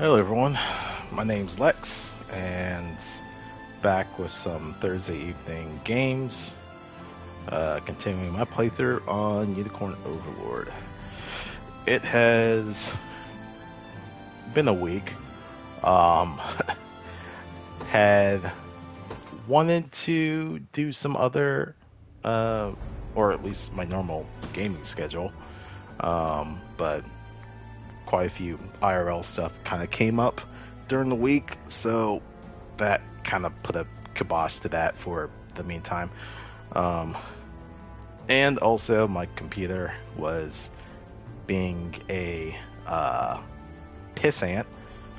Hello, everyone. My name's Lex, and back with some Thursday evening games. Uh, continuing my playthrough on Unicorn Overlord. It has been a week. Um, had wanted to do some other, uh, or at least my normal gaming schedule, um, but quite a few IRL stuff kind of came up during the week, so that kind of put a kibosh to that for the meantime. Um, and also, my computer was being a uh, pissant,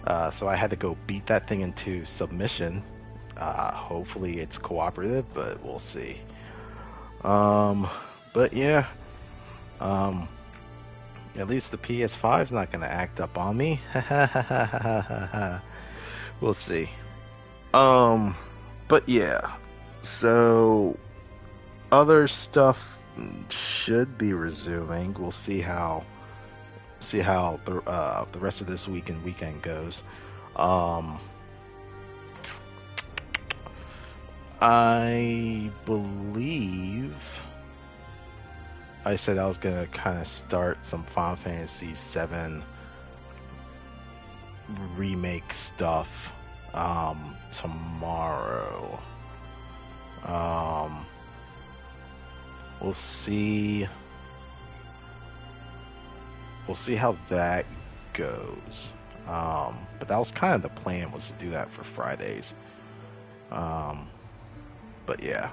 uh, so I had to go beat that thing into submission. Uh, hopefully, it's cooperative, but we'll see. Um, but yeah, um, at least the PS5 is not going to act up on me. we'll see. Um, but yeah, so other stuff should be resuming. We'll see how see how the uh, the rest of this week and weekend goes. Um, I believe I said I was gonna kind of start some Final Fantasy VII remake stuff um, tomorrow. Um, we'll see. We'll see how that goes. Um, but that was kind of the plan was to do that for Fridays. Um, but yeah.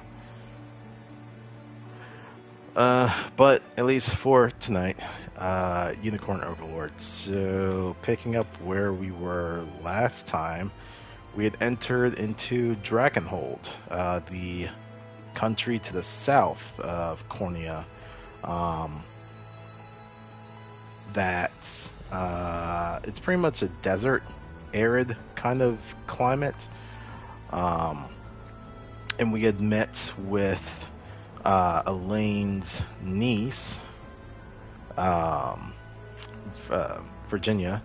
Uh, but at least for tonight, uh, Unicorn Overlord. So, picking up where we were last time, we had entered into Drakenhold, uh, the country to the south of Cornia. Um, that uh, it's pretty much a desert, arid kind of climate. Um, and we had met with uh, Elaine's niece, um, uh, Virginia,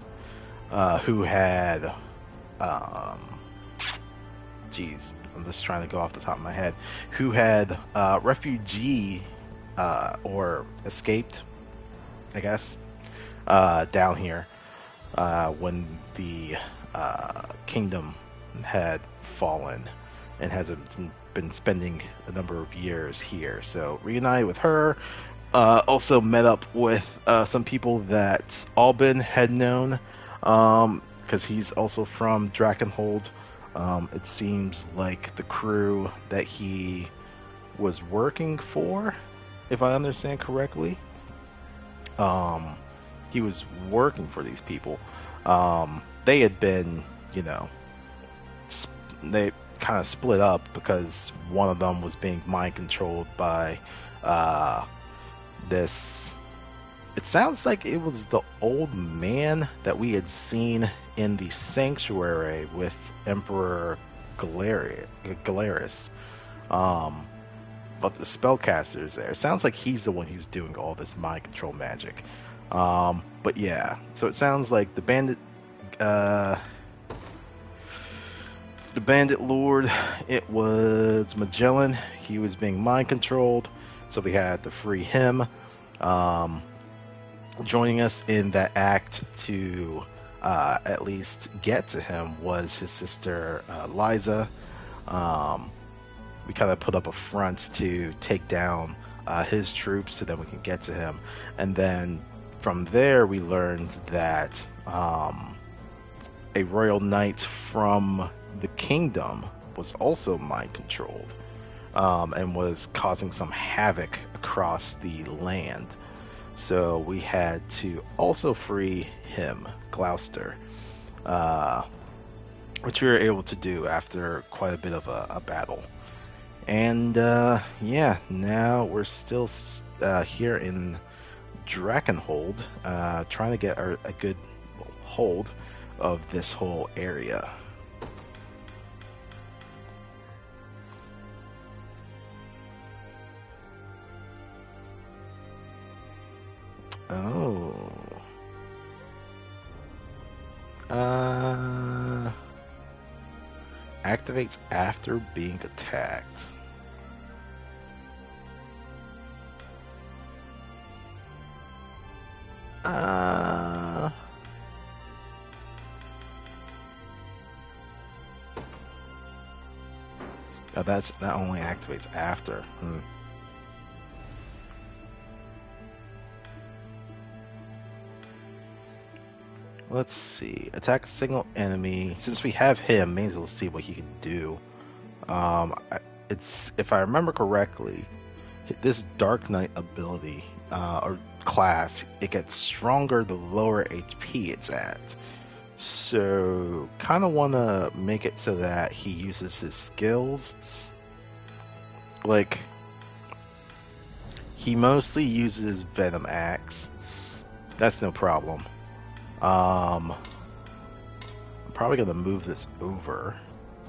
uh, who had, um, geez, I'm just trying to go off the top of my head, who had uh, refugee uh, or escaped, I guess, uh, down here uh, when the kingdom had fallen and hasn't been spending a number of years here. So reunited with her. Uh, also met up with uh, some people that Aubin had known because um, he's also from Drakenhold. Um, it seems like the crew that he was working for, if I understand correctly. Um, he was working for these people. Um, they had been, you know, they kind of split up because one of them was being mind controlled by uh, this. It sounds like it was the old man that we had seen in the sanctuary with Emperor Galerius. Um, but the spellcaster is there. It sounds like he's the one who's doing all this mind control magic. Um, but yeah, so it sounds like the bandit. Uh, the bandit lord, it was Magellan. He was being mind controlled, so we had to free him. Um, joining us in that act to uh, at least get to him was his sister uh, Liza. Um, we kind of put up a front to take down uh, his troops so that we can get to him. And then from there, we learned that um, a royal knight from the kingdom was also mind controlled um, and was causing some havoc across the land. So we had to also free him, Gloucester, uh, which we were able to do after quite a bit of a, a battle. And uh, yeah, now we're still uh, here in Drakenhold, uh, trying to get our, a good hold of this whole area. Oh. Uh. Activates after being attacked. Uh. Oh, that's that only activates after. Hmm. Let's see. Attack a single enemy. Since we have him, may as well see what he can do. Um, it's if I remember correctly, this Dark Knight ability uh, or class, it gets stronger the lower HP it's at. So, kind of want to make it so that he uses his skills. Like, he mostly uses Venom Axe. That's no problem. Um, I'm probably going to move this over,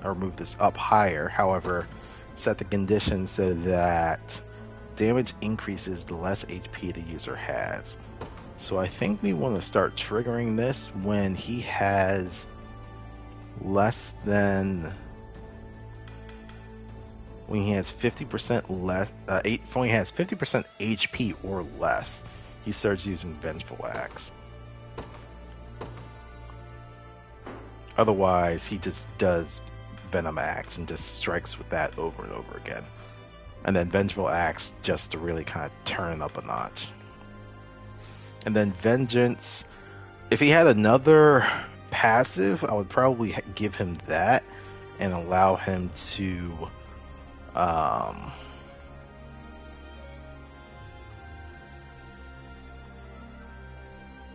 or move this up higher. However, set the condition so that damage increases the less HP the user has. So I think we want to start triggering this when he has less than when he has 50% less uh, eight when he has 50% HP or less he starts using vengeful axe otherwise he just does venom axe and just strikes with that over and over again and then Vengeful Axe just to really kind of turn up a notch. And then Vengeance, if he had another passive, I would probably give him that and allow him to. Um,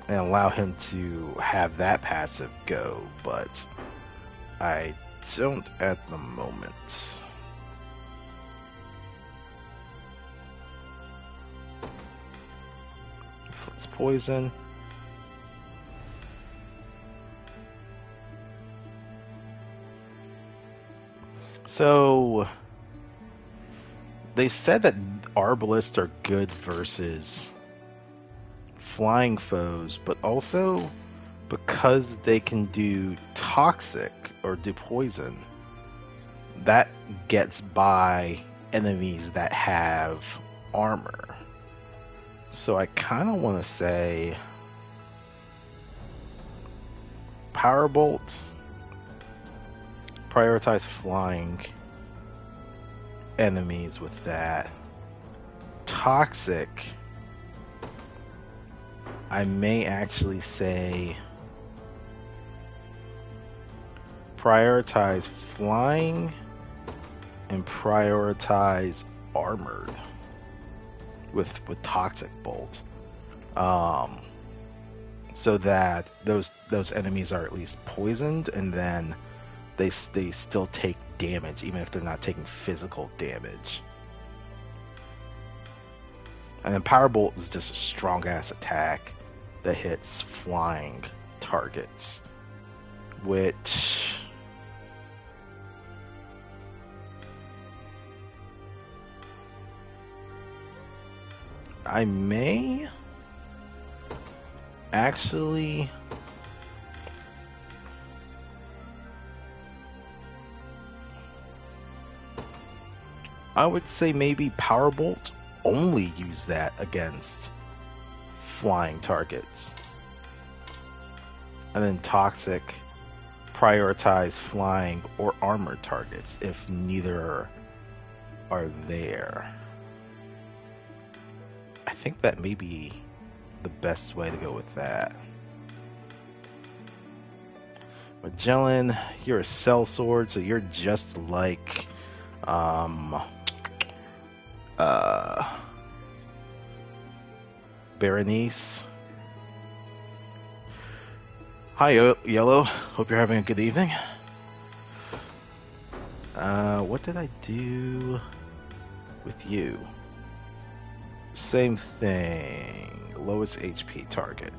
and allow him to have that passive go, but I don't at the moment. It's poison. So they said that arbalests are good versus flying foes, but also because they can do toxic or do poison, that gets by enemies that have armor. So I kind of want to say Power Bolt, prioritize flying enemies with that. Toxic, I may actually say prioritize flying and prioritize armored with with toxic bolt, um, so that those those enemies are at least poisoned, and then they they still take damage even if they're not taking physical damage. And then Power Bolt is just a strong ass attack that hits flying targets, which I may actually I would say maybe Powerbolt only use that against flying targets. And then Toxic prioritize flying or armored targets if neither are there I think that may be the best way to go with that. Magellan, you're a sellsword, so you're just like um uh Berenice. Hi, Yellow. Hope you're having a good evening. Uh, what did I do with you? Same thing. Lowest HP target.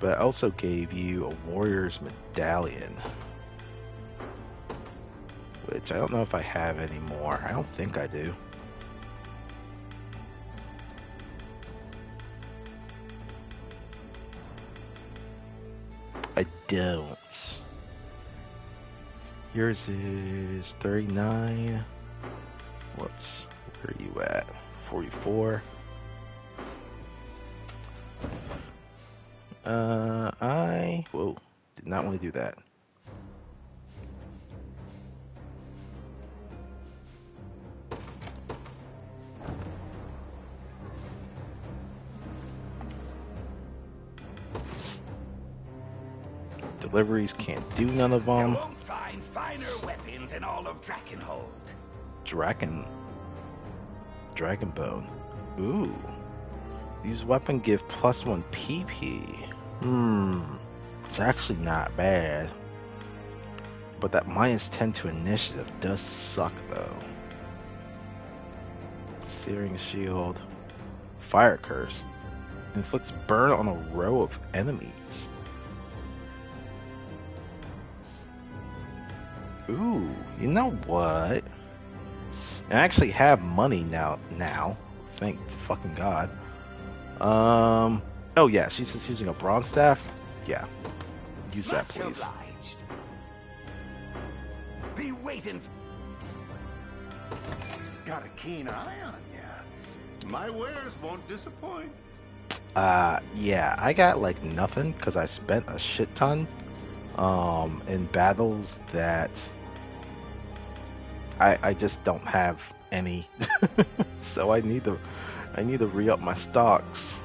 But I also gave you a Warrior's Medallion. Which I don't know if I have anymore. I don't think I do. Don't. Yours is 39. Whoops. Where are you at? 44. Uh, I. Whoa. Did not want to do that. Deliveries can't do none of You them. won't find finer weapons in all of Drakenhold. Dragon. Dragon Bone. Ooh. These weapon give plus one PP. Hmm. It's actually not bad. But that minus 10 to initiative does suck though. Searing Shield. Fire Curse. Inflicts burn on a row of enemies. Ooh, you know what? I actually have money now. Now, thank fucking god. Um. Oh yeah, she's just using a bronze staff. Yeah, use that, please. obliged. Be waiting. Got a keen eye on ya. My wares won't disappoint. Uh, yeah, I got like nothing because I spent a shit ton, um, in battles that I I just don't have any. so I need to I need to re up my stocks.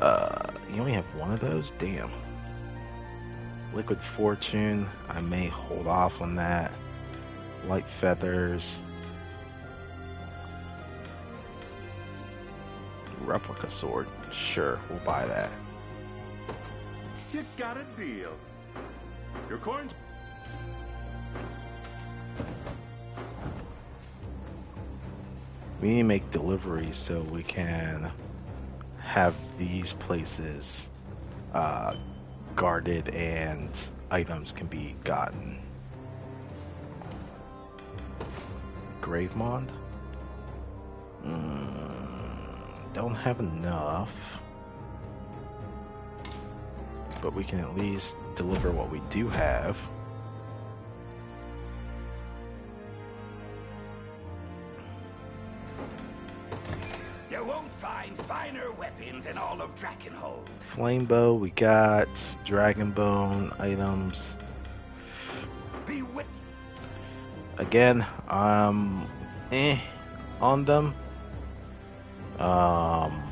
Uh, you only have one of those? Damn. Liquid Fortune, I may hold off on that. Light Feathers. Replica Sword. Sure, we'll buy that. You got a deal. Your coins. We need to make deliveries so we can have these places uh, guarded and items can be gotten. Gravemond? Mm, don't have enough. But we can at least deliver what we do have. Weapons in all of Drakenhold. Flame bow, we got dragon bone items. Be wi- Again, um, eh, on them. Um,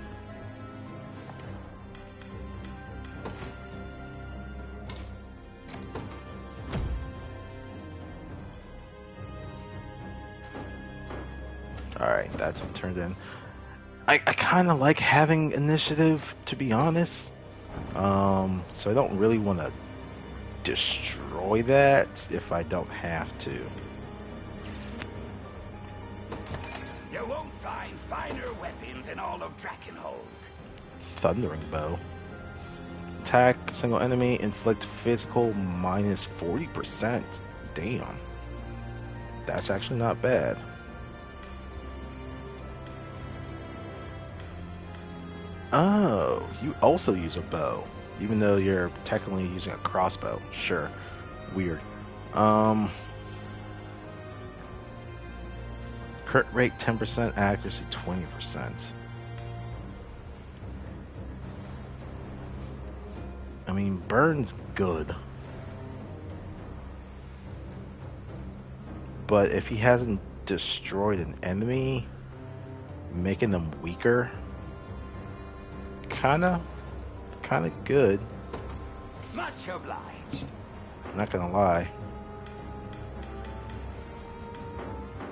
all right, that's what turned in. I, I kind of like having initiative, to be honest. Um, so I don't really want to destroy that if I don't have to. You won't find finer weapons in all of Drakenhold. Thundering Bow. Attack single enemy, inflict physical minus 40%. Damn. That's actually not bad. Oh, you also use a bow, even though you're technically using a crossbow. Sure. Weird. Um. Crit rate 10%, accuracy 20%. I mean, Burn's good. But if he hasn't destroyed an enemy, making them weaker, kinda, kinda good. Much obliged. I'm not gonna lie.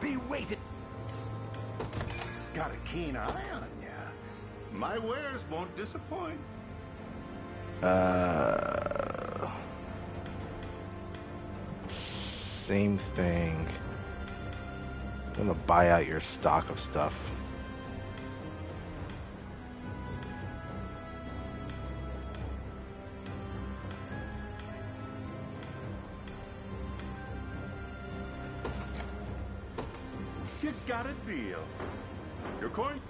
Be waited. Got a keen eye on ya. My wares won't disappoint. Uh, same thing. I'm gonna buy out your stock of stuff. deal. Your coin?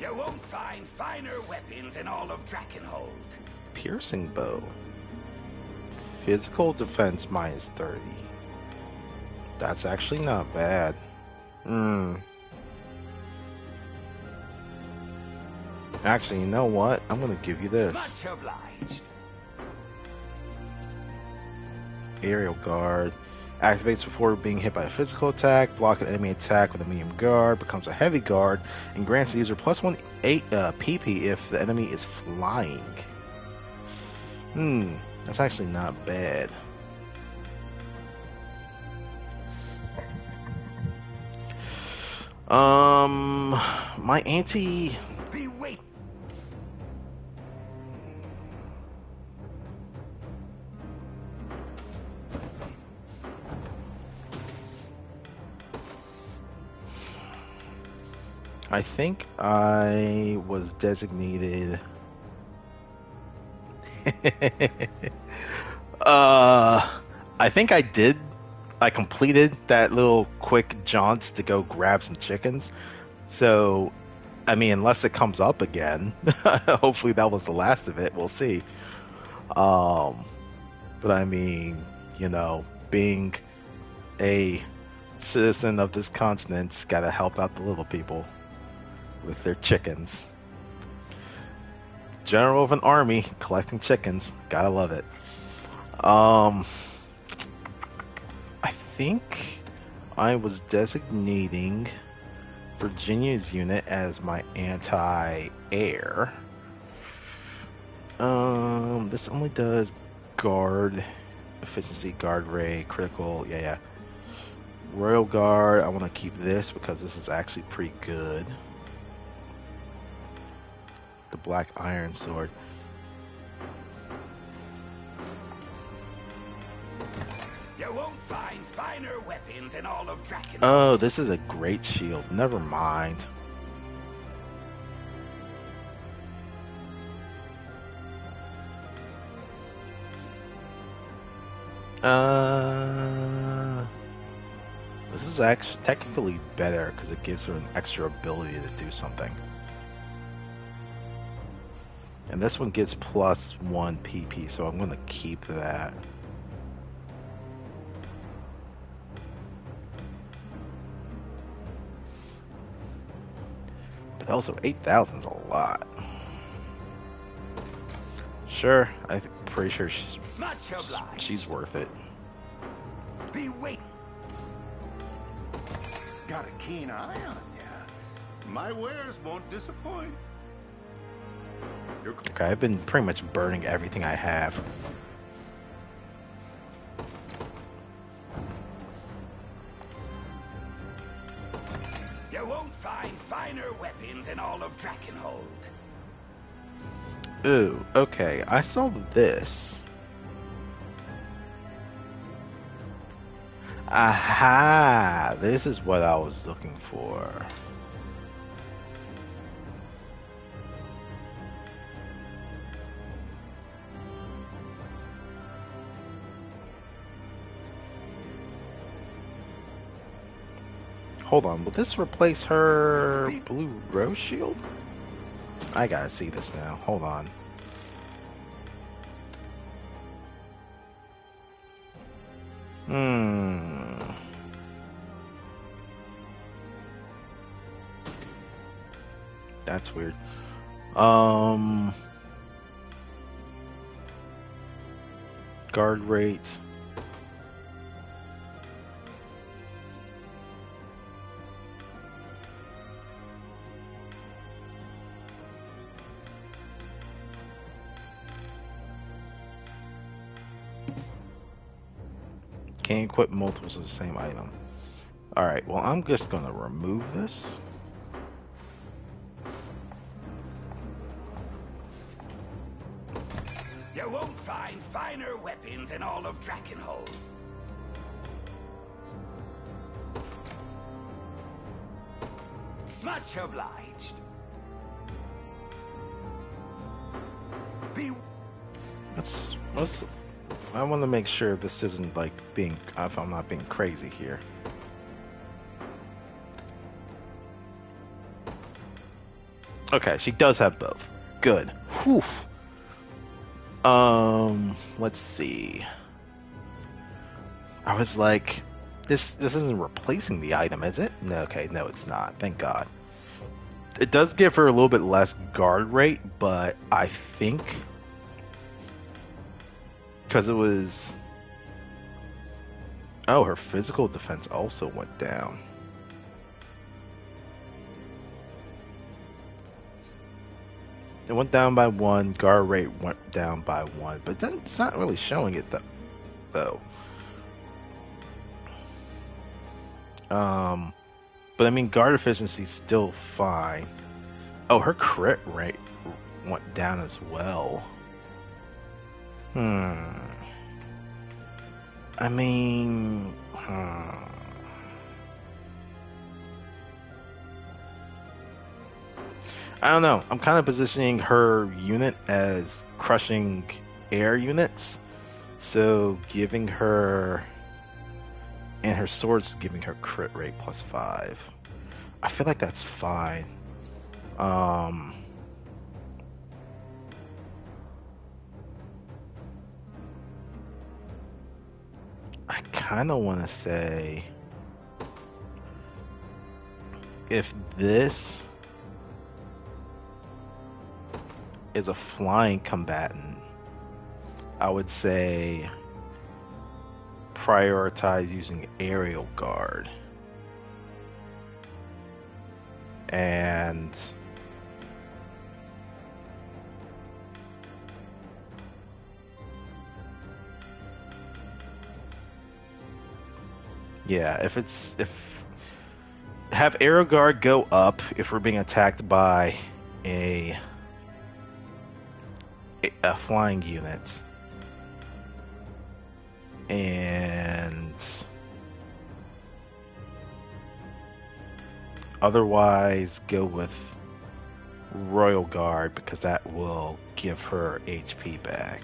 You won't find finer weapons in all of Drakenhold. Piercing bow. Physical defense minus 30. That's actually not bad. Hmm. Actually, you know what? I'm gonna give you this. Much obliged. Aerial guard. Activates before being hit by a physical attack. Block an enemy attack with a medium guard. Becomes a heavy guard. And grants the user plus one eight uh, PP if the enemy is flying. Hmm. That's actually not bad. Um, my anti I think I was designated. uh, I think I did. I completed that little quick jaunt to go grab some chickens. So, I mean, unless it comes up again, hopefully that was the last of it. We'll see. Um, but I mean, you know, being a citizen of this continent's got to help out the little people with their chickens. General of an army collecting chickens. Gotta love it. Um, I think I was designating Virginia's unit as my anti-air. Um, this only does guard efficiency, guard ray, critical. Yeah, yeah. Royal Guard. I want to keep this because this is actually pretty good Black Iron Sword. You won't find finer weapons in all of. Oh, this is a great shield. Never mind. Uh, this is actually technically better because it gives her an extra ability to do something. And this one gets plus one PP, so I'm going to keep that. But also, 8,000 is a lot. Sure, I'm pretty sure she's, Much she's worth it. Be wait. Got a keen eye on ya. My wares won't disappoint. Okay, I've been pretty much burning everything I have. You won't find finer weapons in all of Drakenhold. Ooh, okay, I saw this. Aha! This is what I was looking for. Hold on, will this replace her blue rose shield? I gotta see this now. Hold on. Hmm. That's weird. Um. Guard rate. Equip multiples of the same item. Alright, well, I'm just gonna remove this. You won't find finer weapons in all of Drakenhold. Much obliged. Be Let's let's. I want to make sure this isn't like being. If I'm not being crazy here. Okay, she does have both. Good. Whew. Um, let's see. I was like, this this isn't replacing the item, is it? No, okay, no, it's not. Thank God. It does give her a little bit less guard rate, but I think because it was oh, her physical defense also went down. It went down by one. Guard rate went down by one, but then it's not really showing it though. Though. Um, but I mean, guard efficiency is still fine. Oh, her crit rate went down as well. Hmm. I mean, hmm. I don't know. I'm kind of positioning her unit as crushing air units. So giving her and her sword's giving her crit rate plus five. I feel like that's fine. Um I kind of want to say if this is a flying combatant, I would say prioritize using aerial guard. And yeah, if it's if have aerial guard go up if we're being attacked by a a flying unit and otherwise go with Royal Guard because that will give her HP back.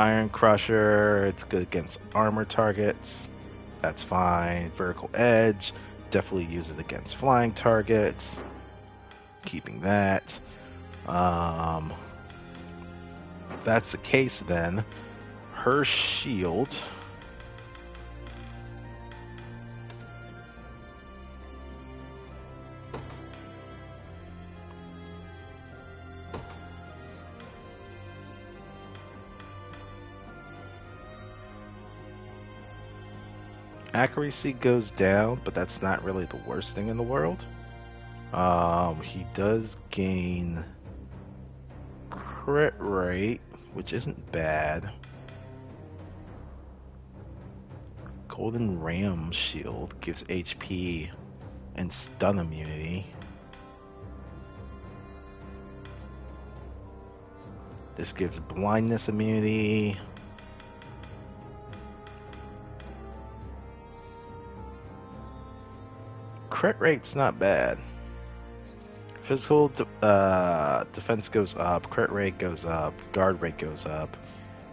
Iron Crusher, it's good against armor targets. That's fine. Vertical Edge, definitely use it against flying targets. Keeping that. Um, that's the case, then her shield. Accuracy goes down, but that's not really the worst thing in the world. Um, he does gain crit rate, which isn't bad. Golden Ram Shield gives HP and stun immunity. This gives blindness immunity. Crit rate's not bad. Physical de- uh, defense goes up, crit rate goes up, guard rate goes up,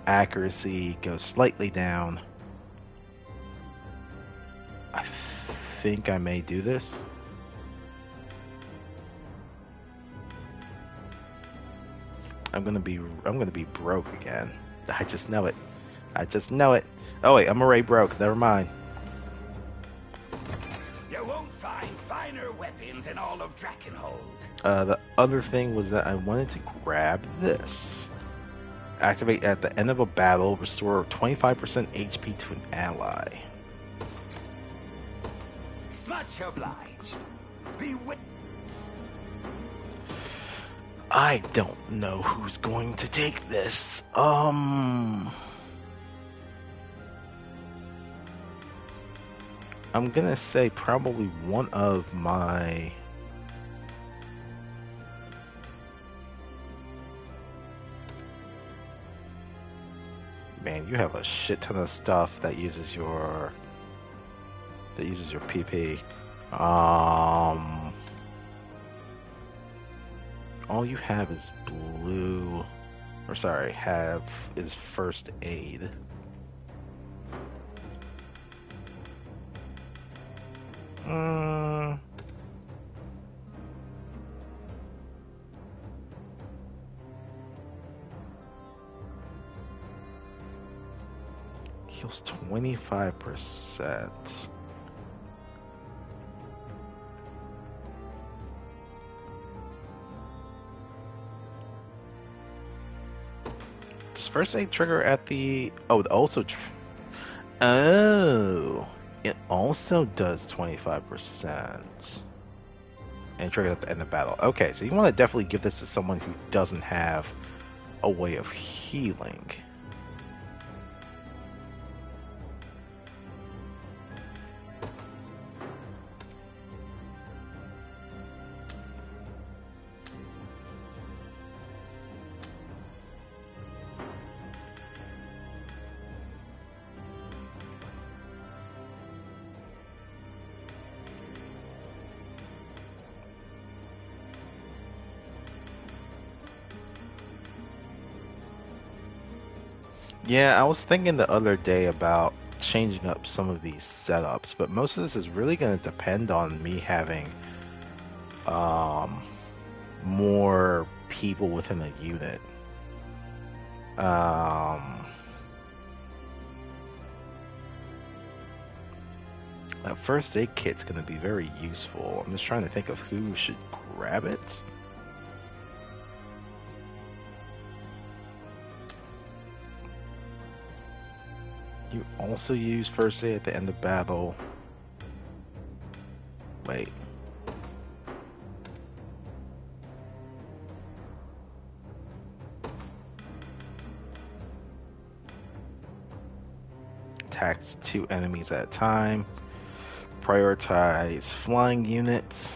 accuracy goes slightly down. I think I may do this. I'm gonna be I'm gonna be broke again. I just know it. I just know it. Oh wait, I'm already broke. Never mind. In all of Drakenhold. Uh, the other thing was that I wanted to grab this. Activate at the end of a battle, restore 25% HP to an ally. Much obliged. Be wi- I don't know who's going to take this. Um. I'm gonna say probably one of my. Man, you have a shit ton of stuff that uses your. that uses your PP. Um. All you have is blue. Or sorry, have is first aid. Uh, Heals 25%. Does first aid trigger at the... Oh, also... Tr oh... It also does 25%. And trigger at the end of battle. Okay, so you want to definitely give this to someone who doesn't have a way of healing. Yeah, I was thinking the other day about changing up some of these setups, but most of this is really going to depend on me having um, more people within a unit. Um, that first aid kit's going to be very useful. I'm just trying to think of who should grab it. You also use first aid at the end of battle. Wait. Attacks two enemies at a time. Prioritize flying units.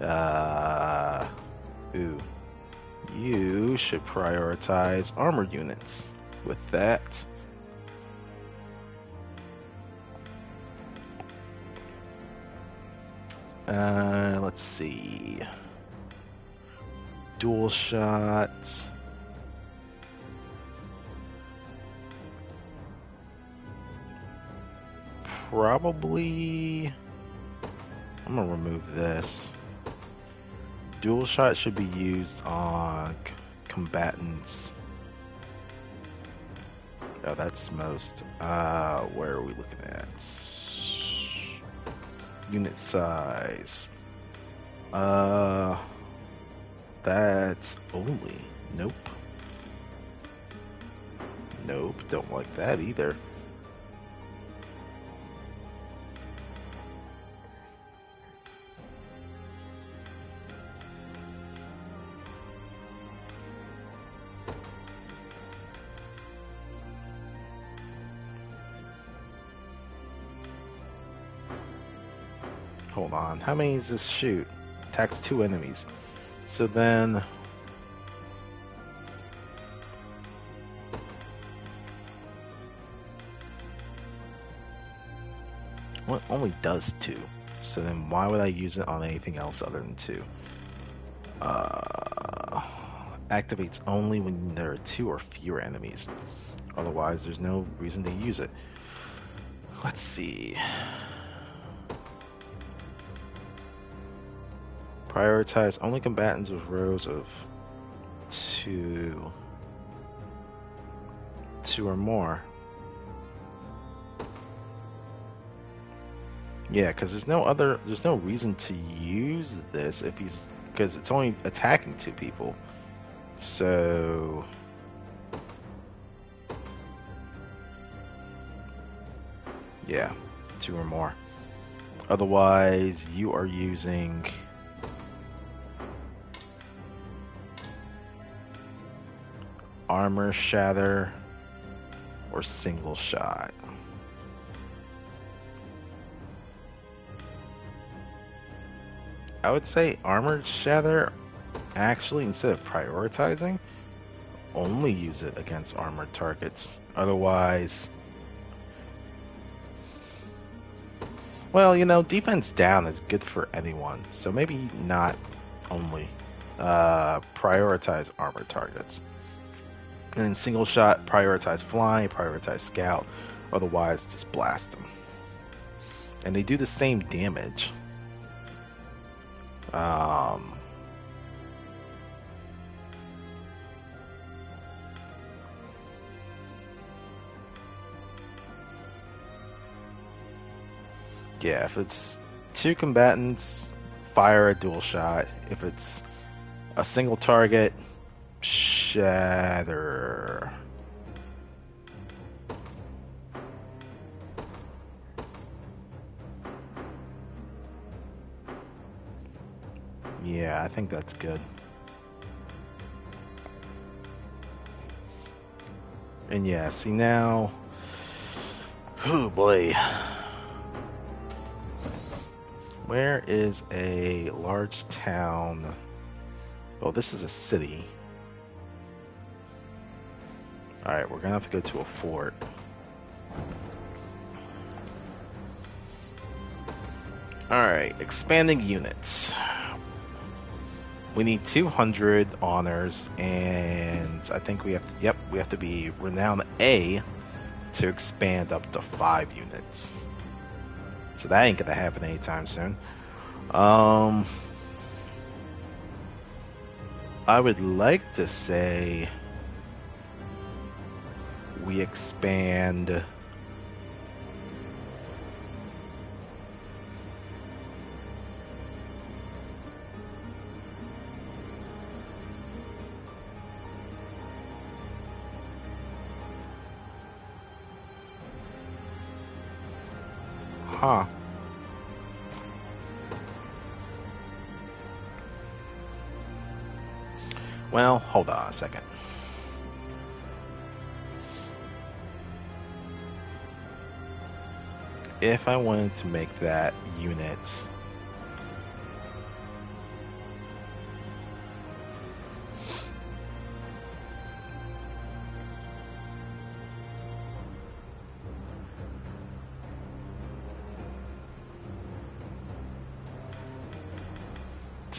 Uh, ooh you should prioritize armor units with that. Uh, let's see. Dual shots. Probably. I'm gonna remove this. Dual shot should be used on combatants. Oh, that's most. Uh, where are we looking at? Unit size. Uh, that's only. Nope. Nope, don't like that either. How many does this shoot? Attacks two enemies. So then. Well, only does two. So then why would I use it on anything else other than two? Uh, activates only when there are two or fewer enemies. Otherwise, there's no reason to use it. Let's see. Prioritize only combatants with rows of two, two or more. Yeah, because there's no other, there's no reason to use this if he's, because it's only attacking two people. So. Yeah, two or more. Otherwise, you are using armor shatter, or single shot. I would say armor shatter actually instead of prioritizing only use it against armored targets. Otherwise Well, you know, defense down is good for anyone, so maybe not only uh, prioritize armored targets and in single shot, prioritize flying, prioritize scout, otherwise just blast them. And they do the same damage. Um, yeah, if it's two combatants, fire a dual shot. If it's a single target, shatter. Yeah, I think that's good. And yeah, see now. Oh boy. Where is a large town? Oh, this is a city. Alright, we're gonna have to go to a fort. Alright, expanding units. We need 200 honors, and I think we have to, yep, we have to be renowned A to expand up to 5 units. So that ain't gonna happen anytime soon. Um, I would like to say we expand. Huh. Well, hold on a second. If I wanted to make that unit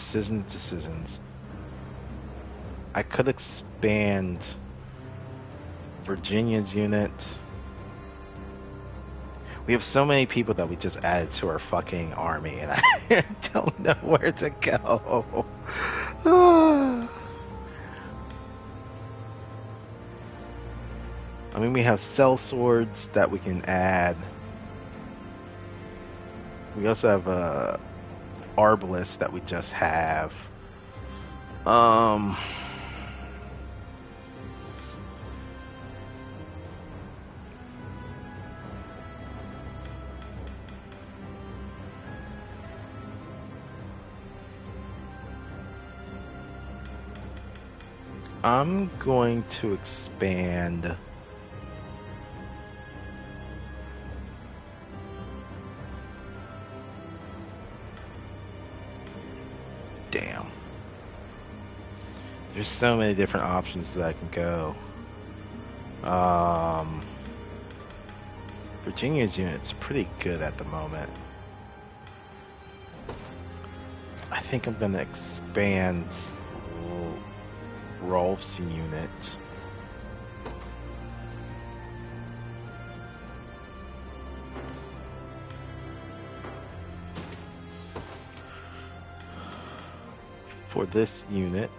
decisions, decisions. I could expand Virginia's unit. We have so many people that we just added to our fucking army, and I don't know where to go. I mean, we have sellswords that we can add. We also have a arbalest that we just have. Um. I'm going to expand Damn. There's so many different options that I can go. Um, Virginia's unit's pretty good at the moment. I think I'm gonna expand Rolf's unit. For this unit,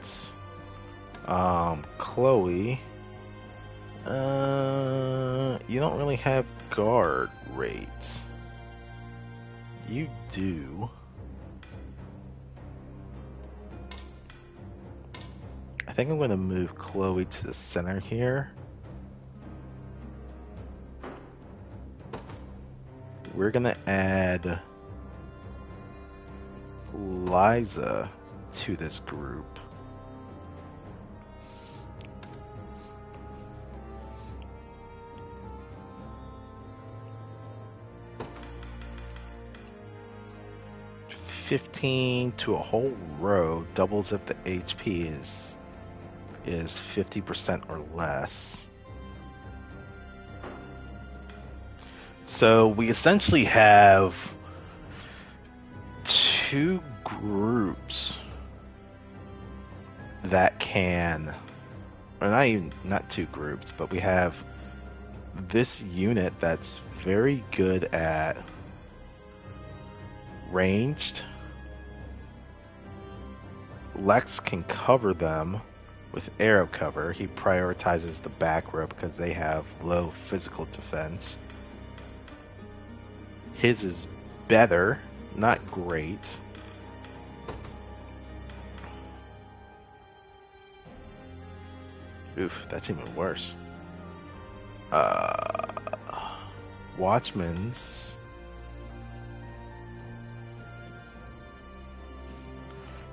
um, Chloe, uh, you don't really have guard rates. You do. Think I'm going to move Chloe to the center here. We're going to add Liza to this group. Fifteen to a whole row doubles if the HP is is 50% or less. So we essentially have two groups that can, or not even not two groups, but we have this unit that's very good at ranged. Lex can cover them with arrow cover, he prioritizes the back row because they have low physical defense. His is better, not great. Oof, that's even worse. Uh, Watchman's.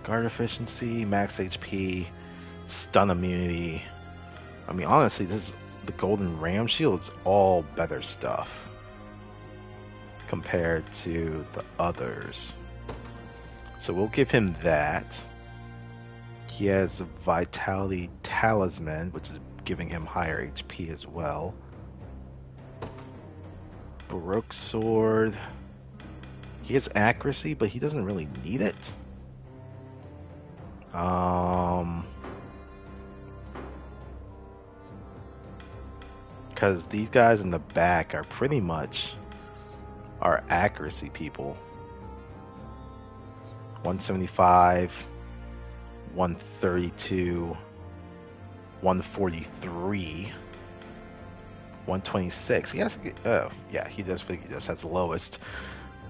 Guard efficiency, max HP, stun immunity. I mean, honestly, this is the Golden Ram Shield is all better stuff compared to the others. So we'll give him that. He has a Vitality Talisman, which is giving him higher HP as well. Baroque Sword. He has accuracy, but he doesn't really need it. Um, because these guys in the back are pretty much our accuracy people. 175, 132, 143, 126. He has, oh yeah, he does. He just has the lowest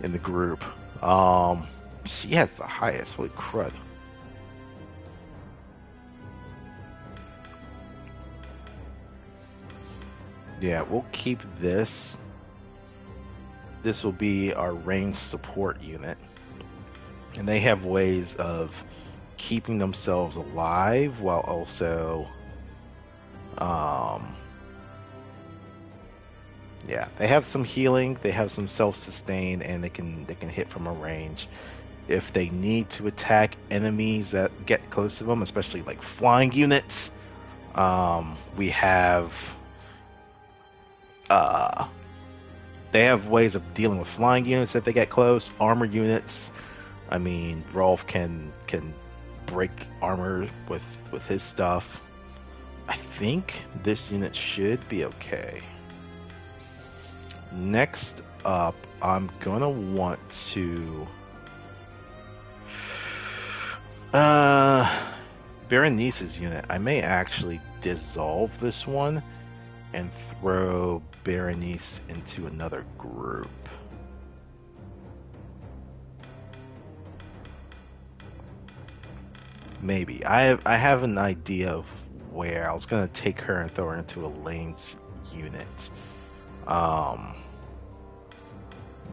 in the group. Um, she has the highest. Holy crud! Yeah, we'll keep this. This will be our range support unit. And they have ways of keeping themselves alive while also um yeah they have some healing they have some self-sustain and they can they can hit from a range if they need to attack enemies that get close to them especially like flying units um, we have uh, they have ways of dealing with flying units if they get close. Armor units, I mean, Rolf can can break armor with with his stuff. I think this unit should be okay. Next up, I'm gonna want to. Uh, Berenice's unit. I may actually dissolve this one and throw Berenice into another group. Maybe. I have I have an idea of where I was gonna take her and throw her into a lanes unit. Um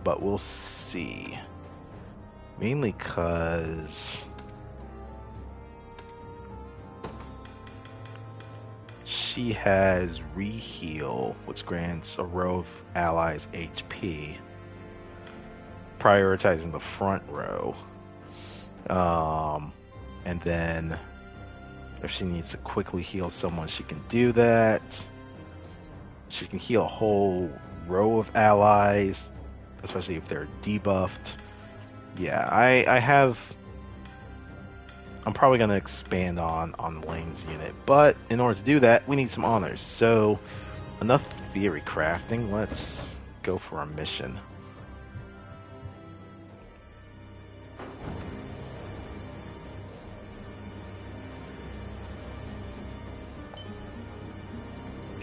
but we'll see. Mainly cause she has Reheal, which grants a row of allies HP, prioritizing the front row. Um, and then if she needs to quickly heal someone, she can do that. She can heal a whole row of allies, especially if they're debuffed. Yeah, I, I have I'm probably going to expand on on Lane's unit, but in order to do that, we need some honors. So, enough theory crafting. Let's go for a mission.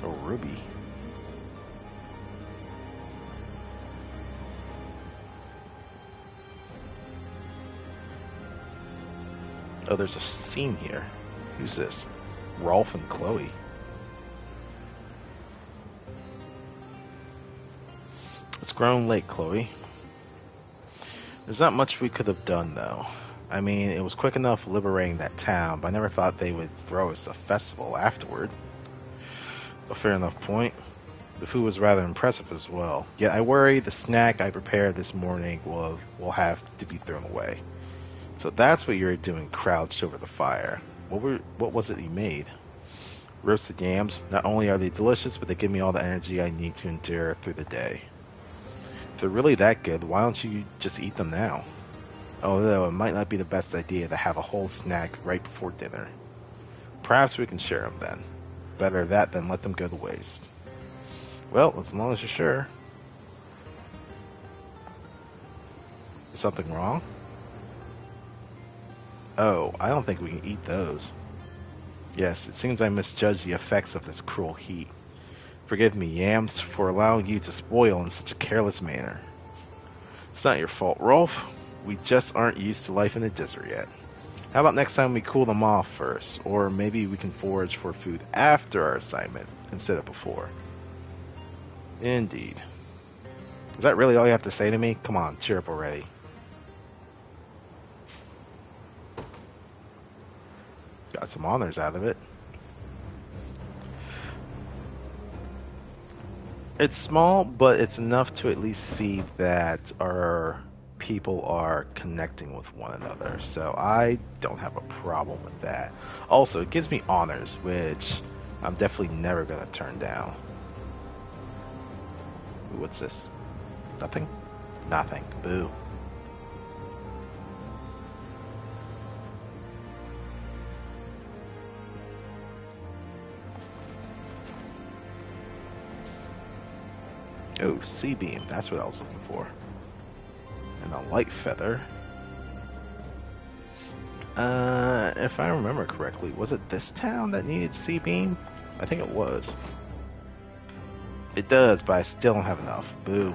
Oh, Ruby. Oh, there's a scene here. Who's this? Rolf and Chloe. It's grown late, Chloe. There's not much we could have done, though. I mean, it was quick enough liberating that town, but I never thought they would throw us a festival afterward. A fair enough point. The food was rather impressive as well. Yet I worry the snack I prepared this morning will will have to be thrown away. So that's what you're doing, crouched over the fire. What were what was it you made? Roasted yams. Not only are they delicious, but they give me all the energy I need to endure through the day. If they're really that good, why don't you just eat them now? Although it might not be the best idea to have a whole snack right before dinner. Perhaps we can share them then. Better that than let them go to waste. Well, as long as you're sure. Is something wrong? Oh, I don't think we can eat those. Yes, it seems I misjudged the effects of this cruel heat. Forgive me, Yams, for allowing you to spoil in such a careless manner. It's not your fault, Rolf. We just aren't used to life in the desert yet. How about next time we cool them off first? Or maybe we can forage for food after our assignment instead of before. Indeed. Is that really all you have to say to me? Come on, cheer up already. Got some honors out of it. It's small, but it's enough to at least see that our people are connecting with one another. So I don't have a problem with that. Also, it gives me honors, which I'm definitely never going to turn down. What's this? Nothing? Nothing. Boo. Oh, C-beam. That's what I was looking for. And a light feather. Uh, if I remember correctly, was it this town that needed C-beam? I think it was. It does, but I still don't have enough. Boo.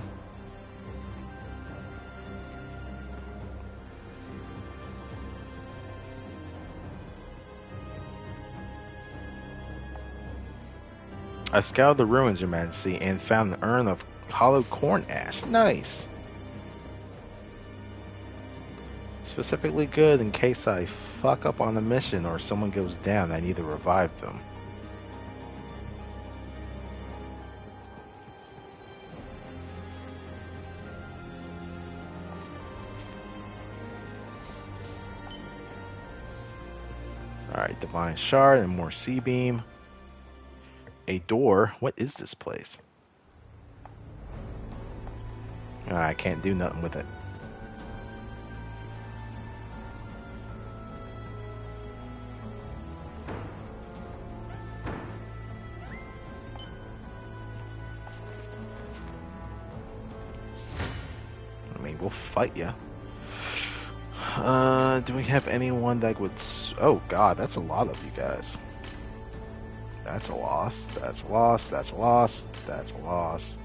I scoured the ruins, Your Majesty, and found an urn of hollow corn ash. Nice. Specifically good in case I fuck up on a mission or someone goes down I need to revive them. Alright, Divine Shard and more C-Beam. A door? What is this place? Oh, I can't do nothing with it. I mean, we'll fight ya. Uh, do we have anyone that would... Oh, God, that's a lot of you guys. That's a loss. That's a loss. That's a loss. That's a loss.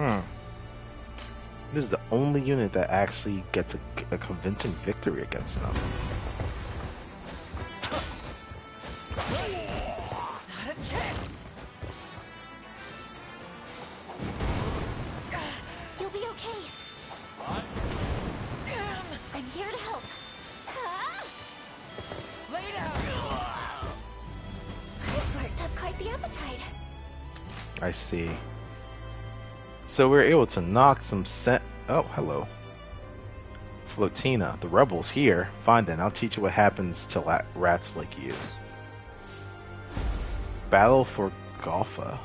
Hmm. This is the only unit that actually gets a, a convincing victory against them. So we are able to knock some set. Oh, hello. Flotina, the rebels here. Fine then, I'll teach you what happens to la- rats like you. Battle for Golfa.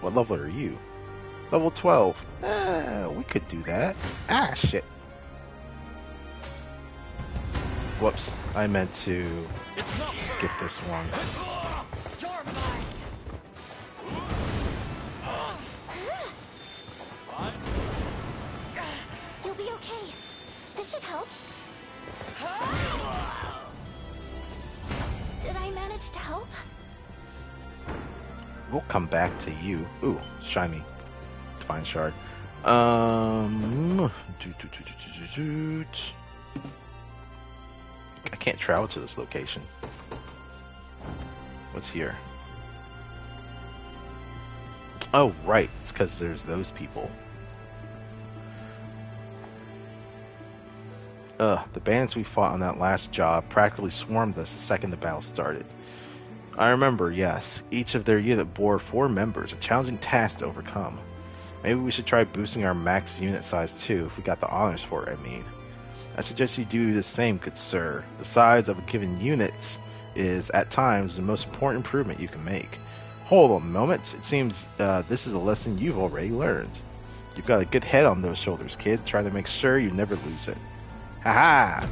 What level are you? Level 12. Eh, we could do that. Ah, shit. Whoops, I meant to skip this one. Come back to you. Ooh, shiny. Divine shard. Um. I can't travel to this location. What's here? Oh, right. It's because there's those people. Ugh, the bands we fought on that last job practically swarmed us the second the battle started. I remember, yes, each of their unit bore four members, a challenging task to overcome. Maybe we should try boosting our max unit size too, if we got the honors for it, I mean. I suggest you do the same, good sir. The size of a given unit is, at times, the most important improvement you can make. Hold on a moment, it seems uh, this is a lesson you've already learned. You've got a good head on those shoulders, kid. Try to make sure you never lose it. Haha!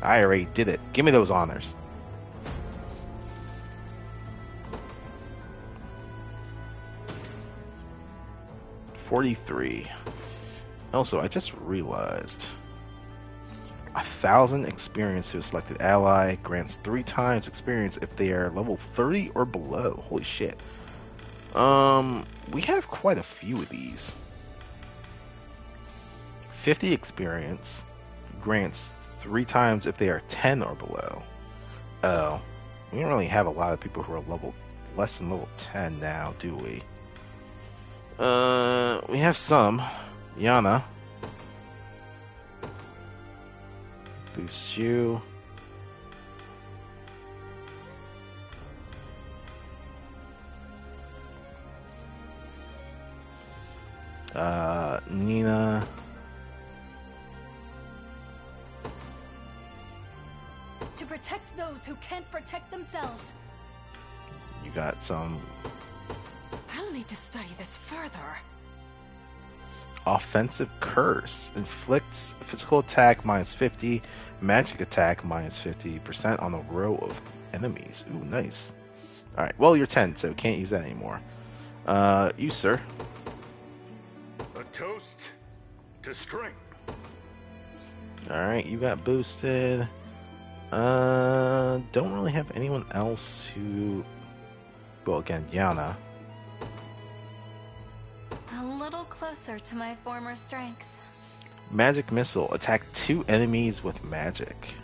I already did it. Give me those honors. Forty-three. Also, I just realized a thousand experience to a selected ally grants three times experience if they are level 30 or below. Holy shit. Um, we have quite a few of these. 50 experience, grants three times if they are 10 or below. Oh, we don't really have a lot of people who are level less than level 10 now, do we? Uh, we have some. Yahna. Boost you. Uh, Nina. To protect those who can't protect themselves. You got some I'll need to study this further. offensive curse. Inflicts physical attack minus 50, magic attack minus 50% on a row of enemies. Ooh, nice. Alright, well, you're 10, so can't use that anymore. Uh, you, sir. A toast to strength. Alright, you got boosted. Uh, don't really have anyone else who. Well, again, Yahna. Little closer to my former strength. Magic missile. Attack two enemies with magic.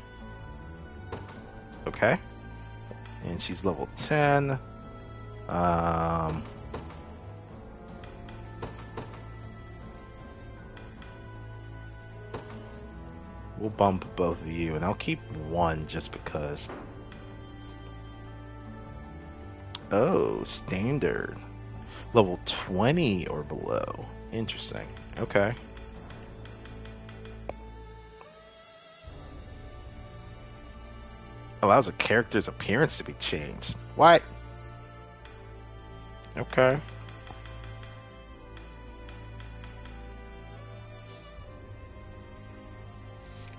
Okay. And she's level 10. Um. We'll bump both of you, and I'll keep one just because. Oh, standard. Level 20 or below. Interesting. Okay. allows a character's appearance to be changed. What? Okay.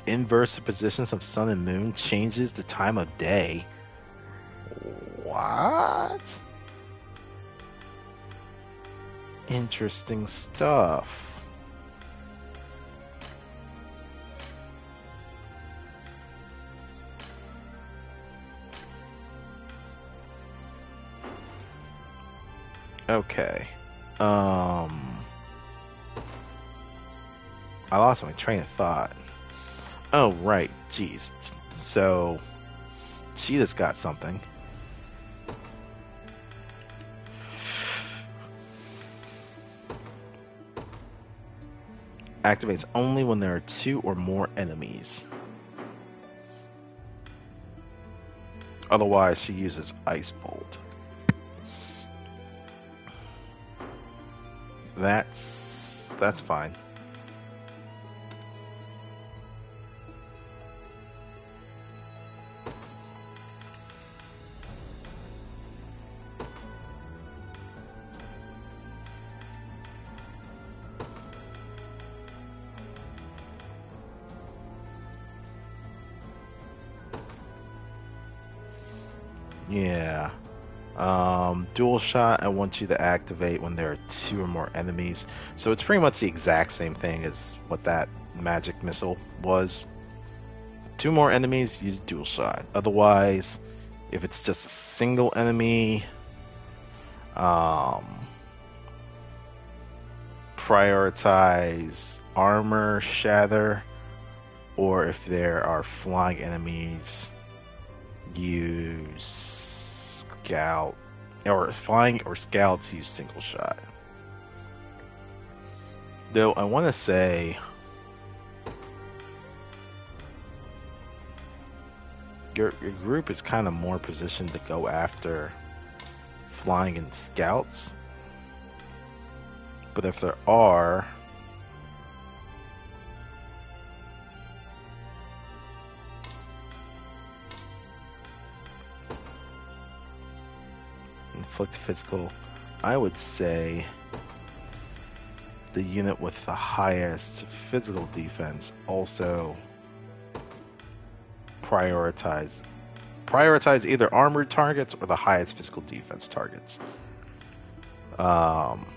Inverse positions of sun and moon changes the time of day. What? Interesting stuff. Okay. Um I lost my train of thought. Oh right, jeez. So Cheetah's got something. Activates only when there are two or more enemies. Otherwise, she uses Ice Bolt. That's that's fine. Dual shot, I want you to activate when there are two or more enemies. So it's pretty much the exact same thing as what that magic missile was. Two more enemies, use dual shot. Otherwise, if it's just a single enemy, um, prioritize armor shatter, or if there are flying enemies, use scout or flying or scouts use single shot. Though I want to say your your group is kind of more positioned to go after flying and scouts. But if there are inflict physical, I would say the unit with the highest physical defense also prioritize prioritize either armored targets or the highest physical defense targets. Um,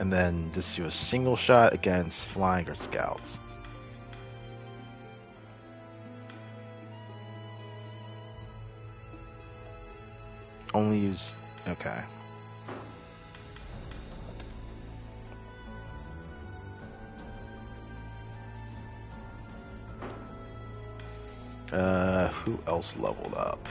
and then just do a single shot against flying or scouts. only use... Okay. Uh, who else leveled up?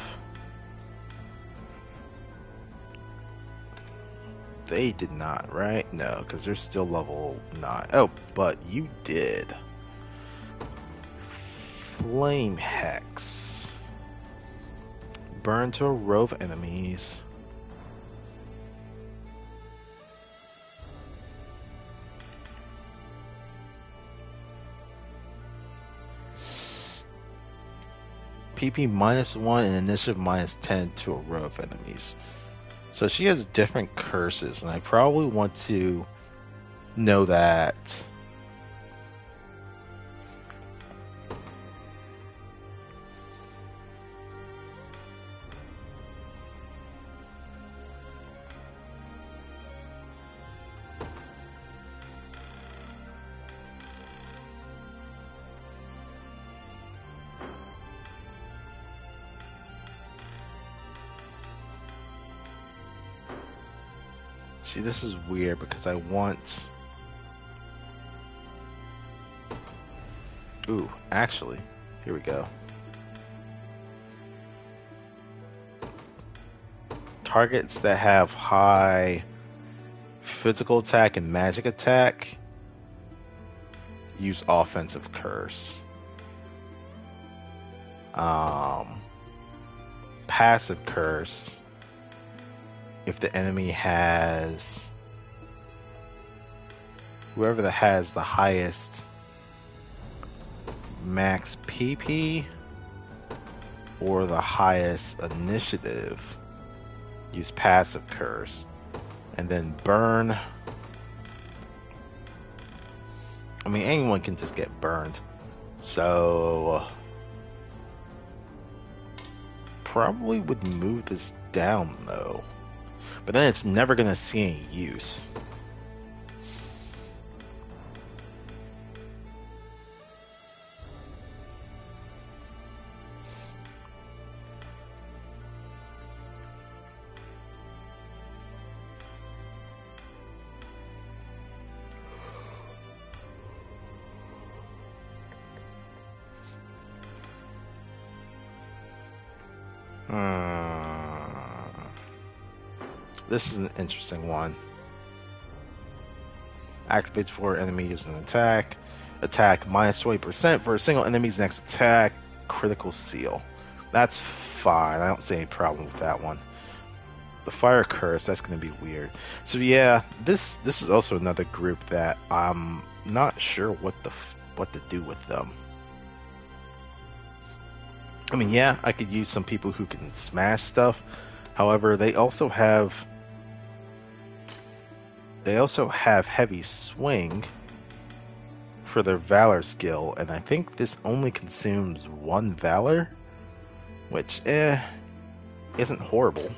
They did not, right? No, because they're still level 9. Oh, but you did. Flame Hex. Burn to a row of enemies. PP minus 1 and initiative minus 10 to a row of enemies. So she has different curses, and I probably want to know that. This is weird because I want. Ooh, actually, here we go. Targets that have high physical attack and magic attack use offensive curse. Um, passive curse if the enemy has whoever that has the highest max PP or the highest initiative use passive curse and then burn. I mean anyone can just get burned. So probably would move this down though but then it's never going to see any use. This is an interesting one. Activates for enemy using an attack. Attack minus 20% for a single enemy's next attack. Critical seal. That's fine. I don't see any problem with that one. The fire curse, that's going to be weird. So yeah, this this is also another group that I'm not sure what the what to do with them. I mean, yeah, I could use some people who can smash stuff. However, they also have they also have heavy swing for their valor skill, and I think this only consumes one valor, which eh isn't horrible.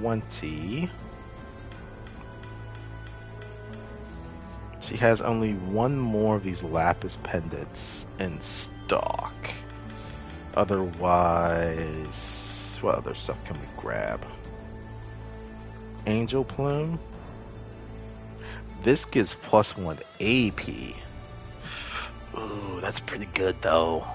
20. She has only one more of these lapis pendants in stock. Otherwise, what other stuff can we grab? Angel Plume. This gives plus one AP. Ooh, that's pretty good though.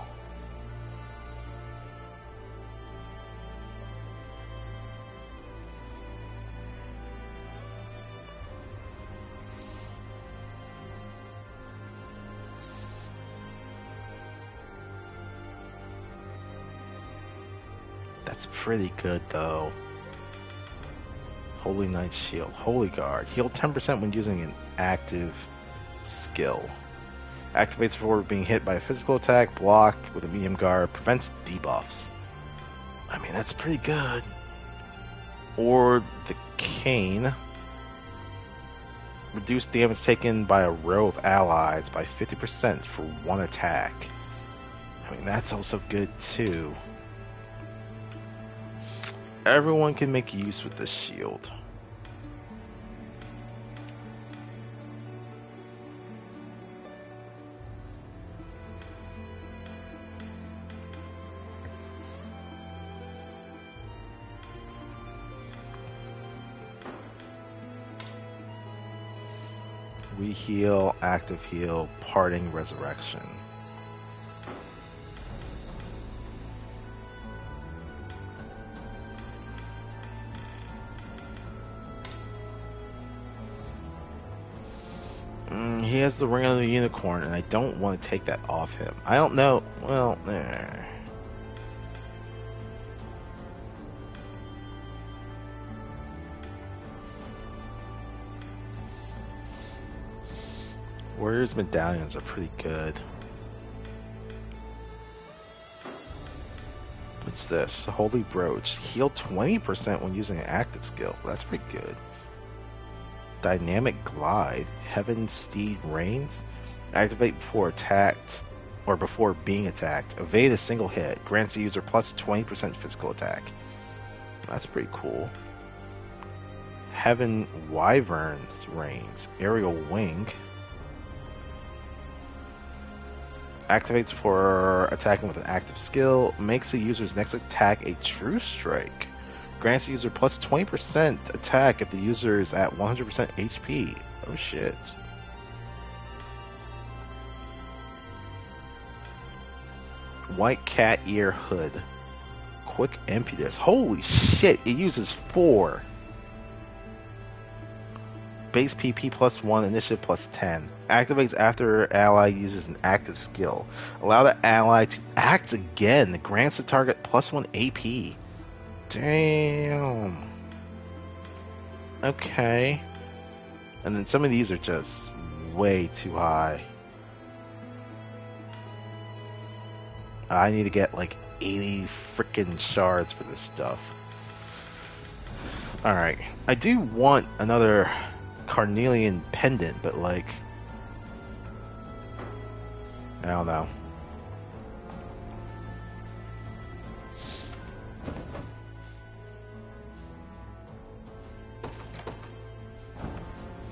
Pretty good though. Holy Knight Shield. Holy Guard. Heal 10% when using an active skill. Activates before being hit by a physical attack, block with a medium guard, prevents debuffs. I mean, that's pretty good. Or the Cane. Reduce damage taken by a row of allies by 50% for one attack. I mean, that's also good too everyone can make use with this shield. We heal, active heal, parting resurrection. The ring of the unicorn, and I don't want to take that off him. I don't know. Well, eh. Warriors medallions are pretty good. What's this? Holy Brooch. Heal 20% when using an active skill. That's pretty good. Dynamic Glide. Heaven Steed Reins. Activate before attacked or before being attacked. Evade a single hit. Grants the user plus 20% physical attack. That's pretty cool. Heaven Wyvern Reins. Aerial Wing. activates for attacking with an active skill, makes the user's next attack a true strike, grants the user plus 20% attack if the user is at 100% HP. Oh shit. White cat ear hood. Quick impetus. Holy shit, it uses four. Base PP plus 1, initiative plus 10. Activates after ally uses an active skill. Allow the ally to act again. Grants the target plus 1 AP. Damn. Okay. And then some of these are just way too high. I need to get like 80 freaking shards for this stuff. Alright. I do want another carnelian pendant, but like I don't know.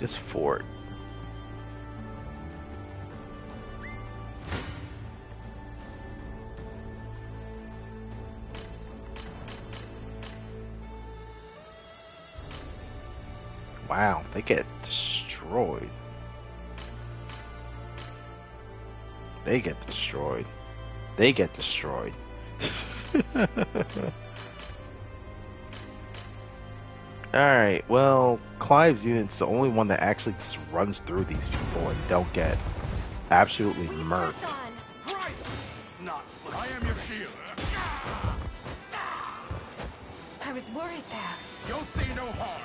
This fort. Wow, they get destroyed. They get destroyed. They get destroyed. Alright, well, Clive's unit's the only one that actually just runs through these people and don't get absolutely murked. Not I am your shield. I was worried there. You'll see no harm.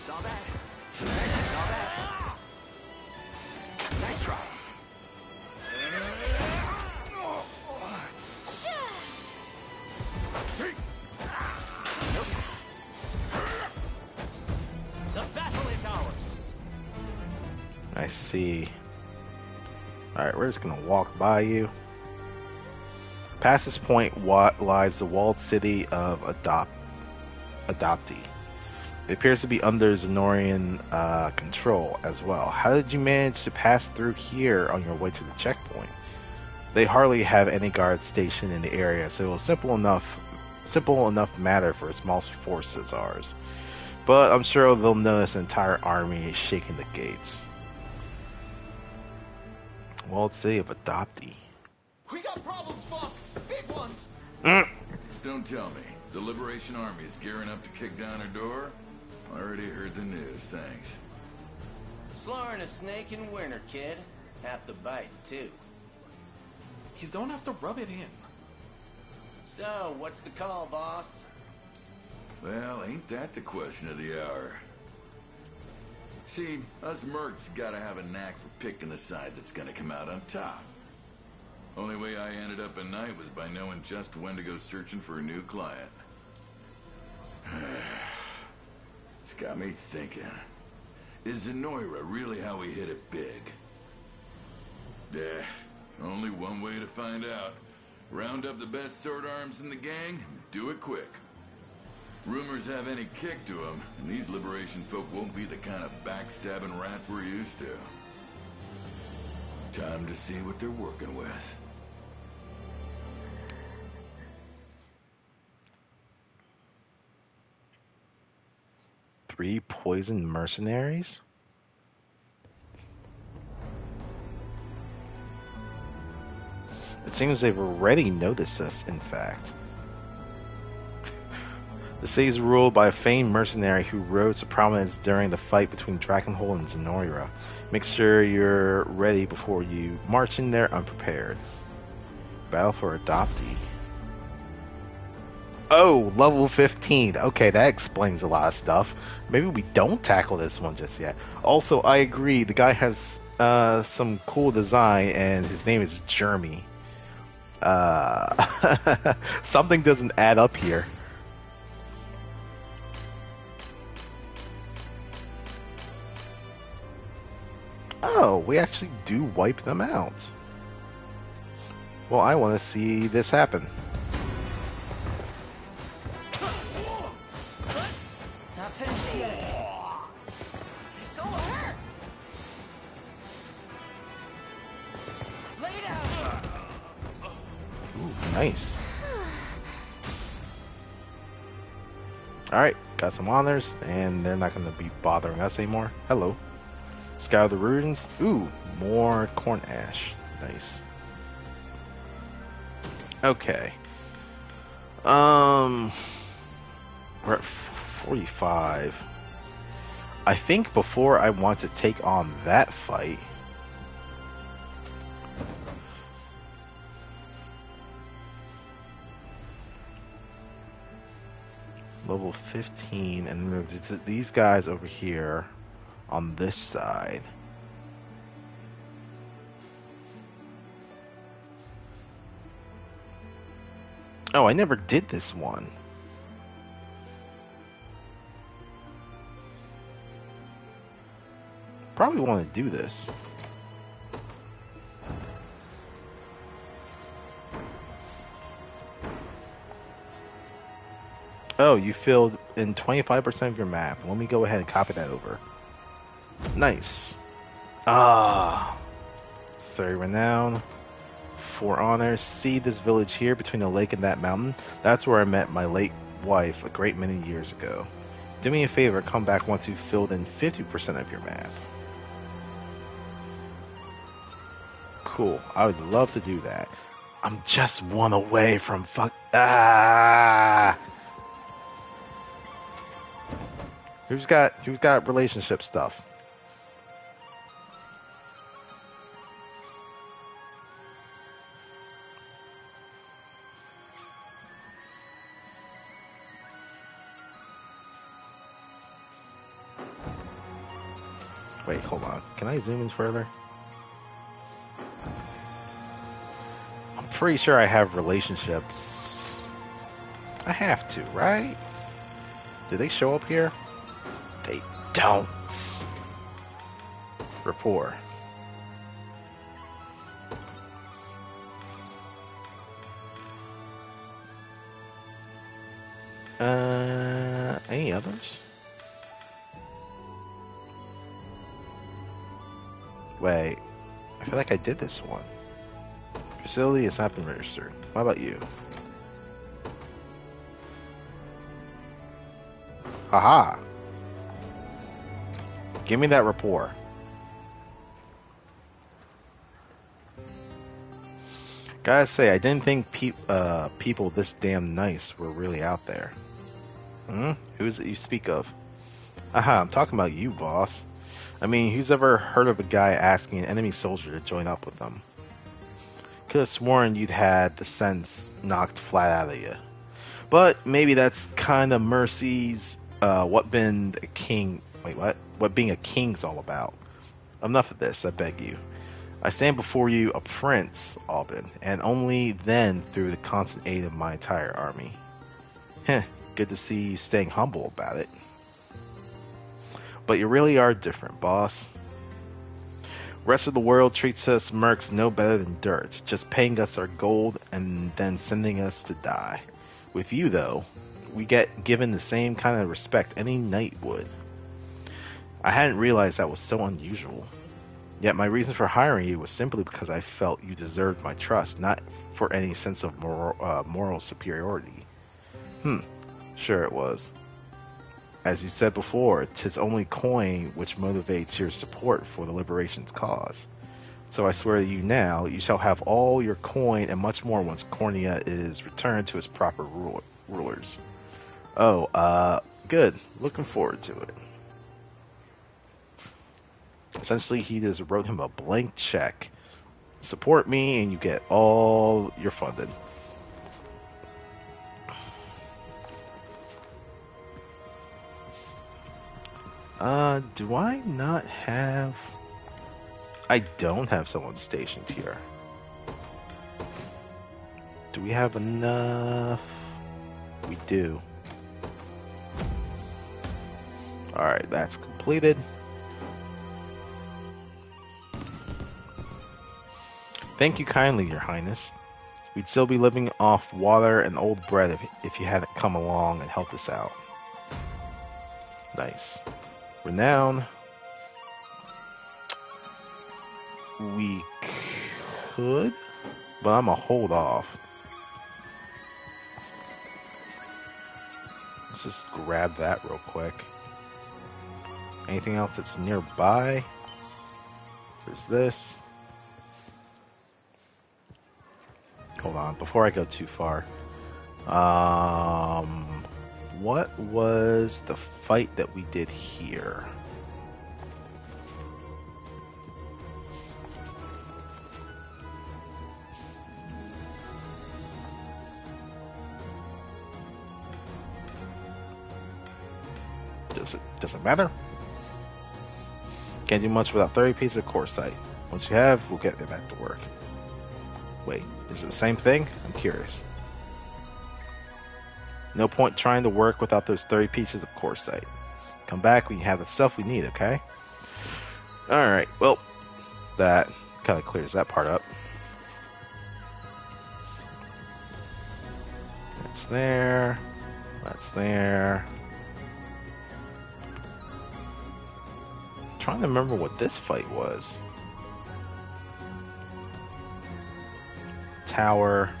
Saw that. See. Alright, we're just gonna walk by you. Past this point lies the walled city of Adopt Adopti. It appears to be under Zenoiran uh, control as well. How did you manage to pass through here on your way to the checkpoint? They hardly have any guards stationed in the area, so it was simple enough simple enough matter for a small force as ours. But I'm sure they'll notice an entire army shaking the gates. Walled city of adoptee. We got problems, boss. Big ones. Mm. Don't tell me. The Liberation Army is gearing up to kick down her door? I Already heard the news, thanks. Slaughtering a snake in winter, kid. Half the bite, too. You don't have to rub it in. So, what's the call, boss? Well, ain't that the question of the hour? See, us mercs gotta have a knack for picking the side that's gonna come out on top. Only way I ended up at night was by knowing just when to go searching for a new client. it's got me thinking. Is Zenoira really how we hit it big? Yeah, only one way to find out. Round up the best sword arms in the gang, do it quick. Rumors have any kick to them, and these liberation folk won't be the kind of backstabbing rats we're used to. Time to see what they're working with. three poisoned mercenaries? It seems they've already noticed us, in fact. The city is ruled by a famed mercenary who rose to prominence during the fight between Drakenhold and Zenoira. Make sure you're ready before you march in there unprepared. Battle for adoptee. Oh, level 15. Okay, that explains a lot of stuff. Maybe we don't tackle this one just yet. Also, I agree, the guy has uh, some cool design, and his name is Jeremy. Uh, something doesn't add up here. Oh, we actually do wipe them out. Well, I want to see this happen. Nice. Alright, got some honors, and they're not going to be bothering us anymore. Hello. Sky of the Ruins. Ooh, more corn ash. Nice. Okay. Um, we're at 45. I think before I want to take on that fight, level 15, and these guys over here on this side. Oh, I never did this one. Probably want to do this. Oh, you filled in 25% of your map. Let me go ahead and copy that over. Nice. Ah. 30 renown. Four honors. See this village here between the lake and that mountain? That's where I met my late wife a great many years ago. Do me a favor, come back once you've filled in 50% of your map. Cool. I would love to do that. I'm just one away from fuck. Ah! Who's got who's got relationship stuff? Wait, hold on. Can I zoom in further? I'm pretty sure I have relationships. I have to, right? Do they show up here? They don't. Rapport. Uh, any others? Wait, I feel like I did this one. Facility has not been registered. What about you? Haha. Give me that rapport. Gotta say, I didn't think pe- uh, people this damn nice were really out there. Hmm? Who's it you speak of? Aha, I'm talking about you, boss. I mean, who's ever heard of a guy asking an enemy soldier to join up with them? Could have sworn you'd had the sense knocked flat out of you. But maybe that's kind of Mercy's uh, what been a king. Wait, what? What being a king's all about. Enough of this, I beg you. I stand before you a prince, Albin, and only then through the constant aid of my entire army. Heh, good to see you staying humble about it. But you really are different, boss. Rest of the world treats us mercs no better than dirt, just paying us our gold and then sending us to die. With you, though, we get given the same kind of respect any knight would. I hadn't realized that was so unusual. Yet my reason for hiring you was simply because I felt you deserved my trust, not for any sense of moral, uh, moral superiority. Hmm, sure it was. As you said before, tis only coin which motivates your support for the liberation's cause. So I swear to you now, you shall have all your coin and much more once Cornia is returned to its proper rule- rulers. Oh, uh, good. Looking forward to it. Essentially, he just wrote him a blank check. Support me, and you get all your funded. Uh, do I not have... I don't have someone stationed here. Do we have enough? We do. Alright, that's completed. Thank you kindly, Your Highness. We'd still be living off water and old bread if, if you hadn't come along and helped us out. Nice. Renown. We could, but I'm going to hold off. Let's just grab that real quick. Anything else that's nearby? There's this. Hold on, before I go too far. Um, what was the fight that we did here? Does it does it matter? Can't do much without 30 pieces of sight. Once you have, we'll get it back to work. Wait, is it the same thing? I'm curious. No point trying to work without those 30 pieces of quartzite. Come back when you have the stuff we need, okay? Alright, well, that kind of clears that part up. That's there. That's there. trying to remember what this fight was. Tower.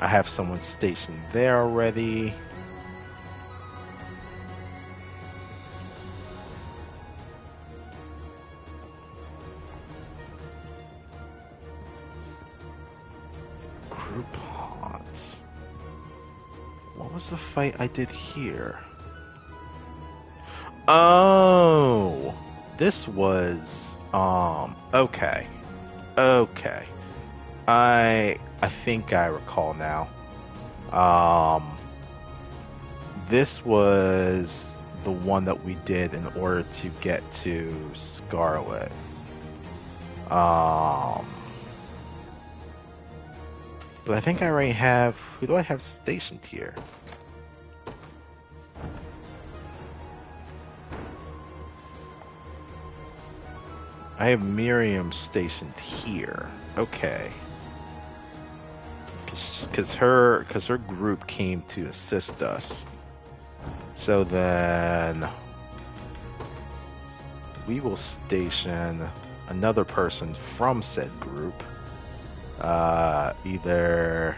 I have someone stationed there already. Group haunts. What was the fight I did here? Oh, this was um okay, okay. I I think I recall now. Um, this was the one that we did in order to get to Scarlett. Um, but I think I already have. Who do I have stationed here? I have Miriam stationed here. Okay. Because her, cause her group came to assist us. So then. We will station another person from said group. Uh, either.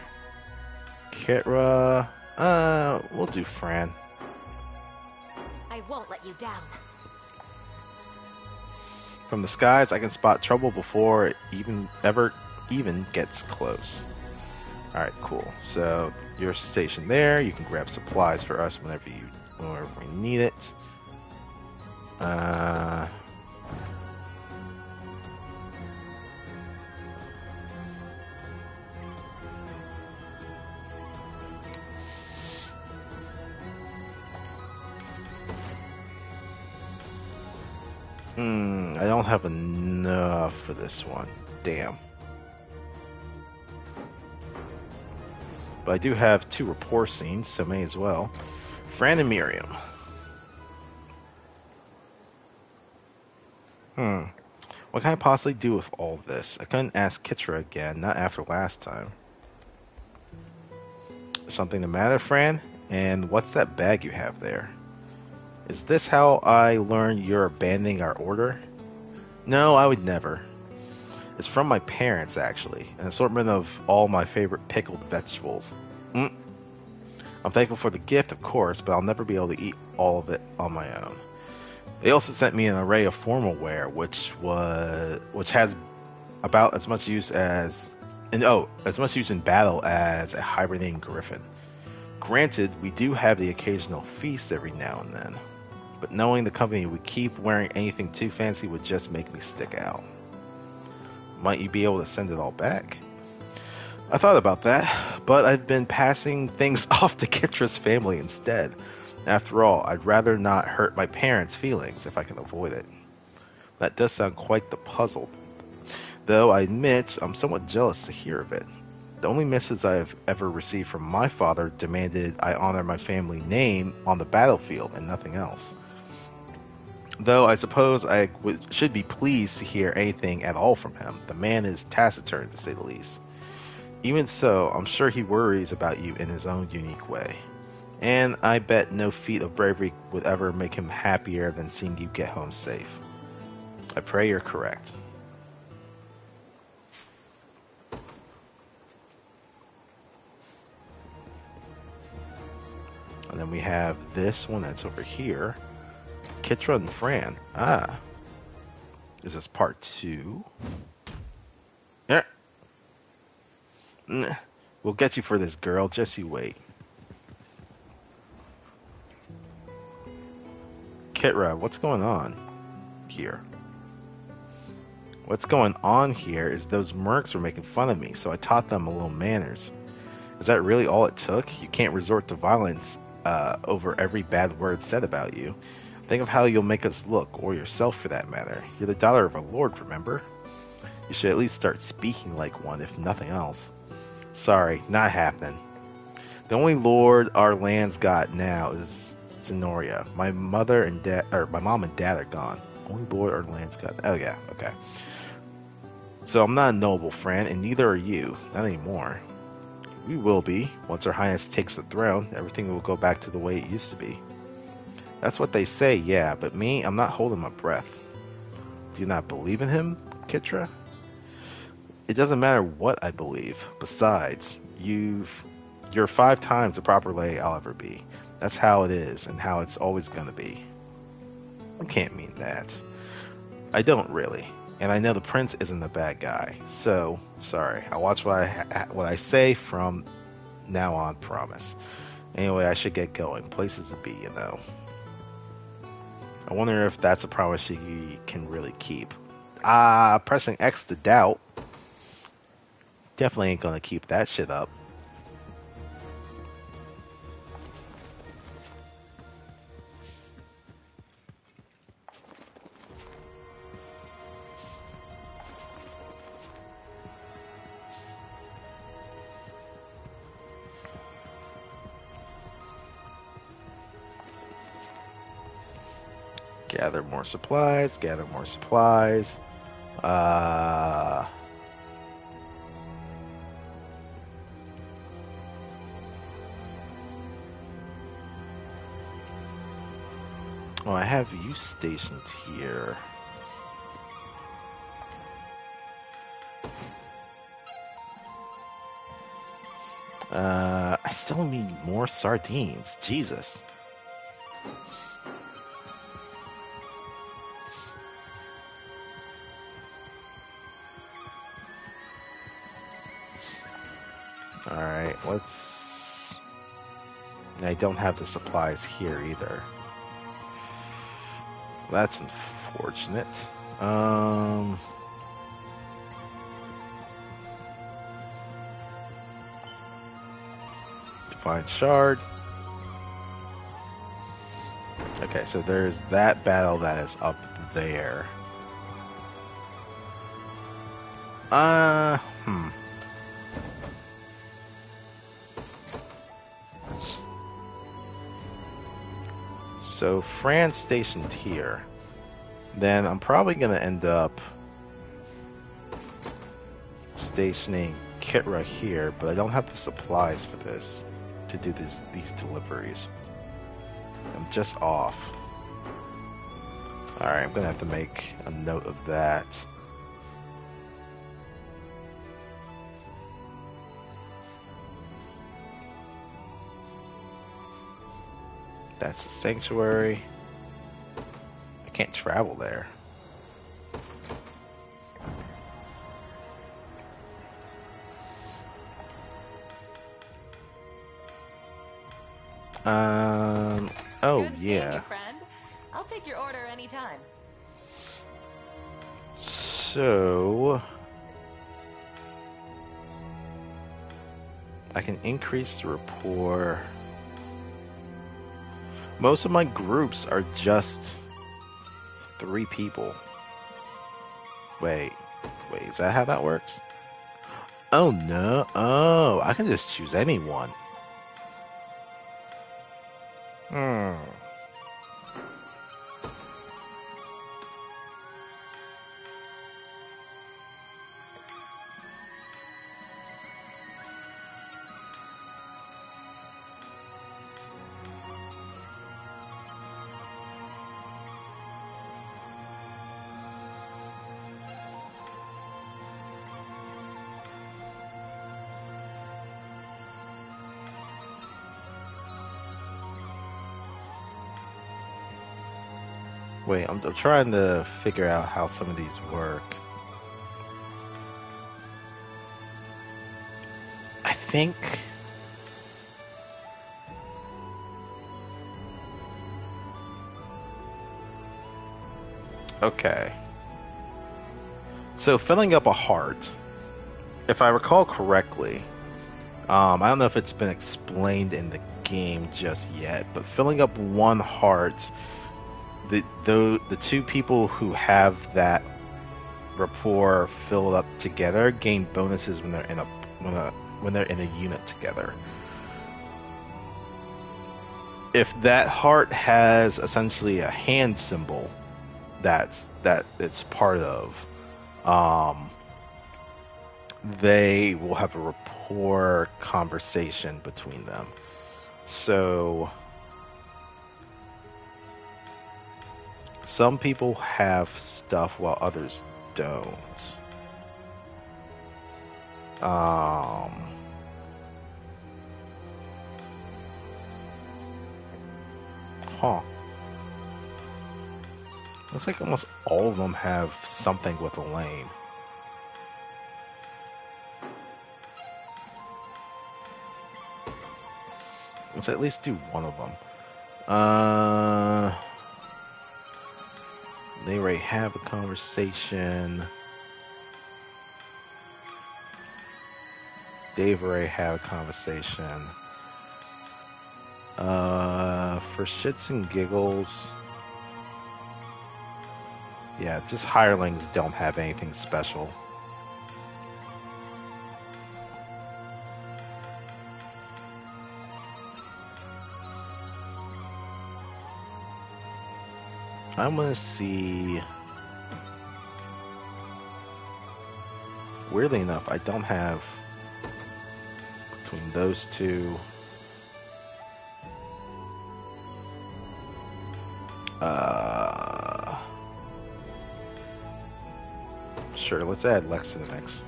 Kitra. Uh, we'll do Fran. I won't let you down. From the skies, I can spot trouble before it even ever even gets close. All right, cool. So you're stationed there. You can grab supplies for us whenever you whenever we need it. Uh, Hmm, I don't have enough for this one. Damn. But I do have two rapport scenes, so may as well. Fran and Miriam. Hmm. What can I possibly do with all this? I couldn't ask Kitra again, not after last time. Something the matter, Fran? And what's that bag you have there? Is this how I learn you're abandoning our order? No, I would never. It's from my parents, actually, an assortment of all my favorite pickled vegetables. Mm. I'm thankful for the gift, of course, but I'll never be able to eat all of it on my own. They also sent me an array of formal wear, which was which has about as much use as and oh, as much use in battle as a hibernating griffin. Granted, we do have the occasional feast every now and then, but knowing the company would keep wearing anything too fancy would just make me stick out. Might you be able to send it all back? I thought about that, but I've been passing things off to Kitra's family instead. After all, I'd rather not hurt my parents' feelings if I can avoid it. That does sound quite the puzzle, though I admit I'm somewhat jealous to hear of it. The only message I have ever received from my father demanded I honor my family name on the battlefield and nothing else. Though I suppose I should be pleased to hear anything at all from him. The man is taciturn, to say the least. Even so, I'm sure he worries about you in his own unique way. And I bet no feat of bravery would ever make him happier than seeing you get home safe. I pray you're correct. And then we have this one that's over here. Kitra and Fran. Ah. Is this part two. Yeah. We'll get you for this, girl. Just you wait. Kitra, what's going on here? What's going on here is those mercs were making fun of me, so I taught them a little manners. Is that really all it took? You can't resort to violence uh, over every bad word said about you. Think of how you'll make us look, or yourself for that matter. You're the daughter of a lord, remember? You should at least start speaking like one, if nothing else. Sorry, not happening. The only lord our land's got now is Zenoira. My mother and dad, or my mom and dad are gone. Only lord our land's got. Oh yeah, okay. So I'm not a noble, friend, and neither are you. Not anymore. We will be. Once Her Highness takes the throne, everything will go back to the way it used to be. That's what they say, yeah, but me, I'm not holding my breath. Do you not believe in him, Kitra? It doesn't matter what I believe. Besides, you've you're five times the proper lay I'll ever be. That's how it is, and how it's always gonna be. I can't mean that. I don't really, and I know the prince isn't a bad guy. So sorry. I'll watch what I what I say from now on. Promise. Anyway, I should get going. Places to be, you know. I wonder if that's a promise she can really keep. Ah, uh, pressing X to doubt. Definitely ain't gonna keep that shit up. Gather more supplies, gather more supplies. Uh, oh, I have you stationed here. Uh, I still need more sardines. Jesus. Let's... I don't have the supplies here either. That's unfortunate. Um... Divine Shard. Okay, so there's that battle that is up there. Uh, So Fran's stationed here. Then I'm probably going to end up stationing Kitra here, but I don't have the supplies for this to do this, these deliveries. I'm just off. Alright, I'm going to have to make a note of that. That's the sanctuary. I can't travel there. Um. Oh Good yeah. you, friend. I'll take your order anytime. So I can increase the rapport. Most of my groups are just three people. Wait, wait, is that how that works? Oh no, oh, I can just choose anyone. Hmm. I'm, trying to figure out how some of these work. I think. Okay. So filling up a heart, if I recall correctly, um, I don't know if it's been explained in the game just yet, but filling up one heart the the the two people who have that rapport filled up together gain bonuses when they're in a when a when they're in a unit together. If that heart has essentially a hand symbol that's that it's part of, um, they will have a rapport conversation between them. So Some people have stuff while others don't. Um, huh. Looks like almost all of them have something with Alain. Let's at least do one of them. Uh. They already have a conversation. They've already had a conversation. Uh, for shits and giggles. Yeah, just hirelings don't have anything special. I want to see. Weirdly enough, I don't have between those two. Uh, sure, let's add Lex to the mix.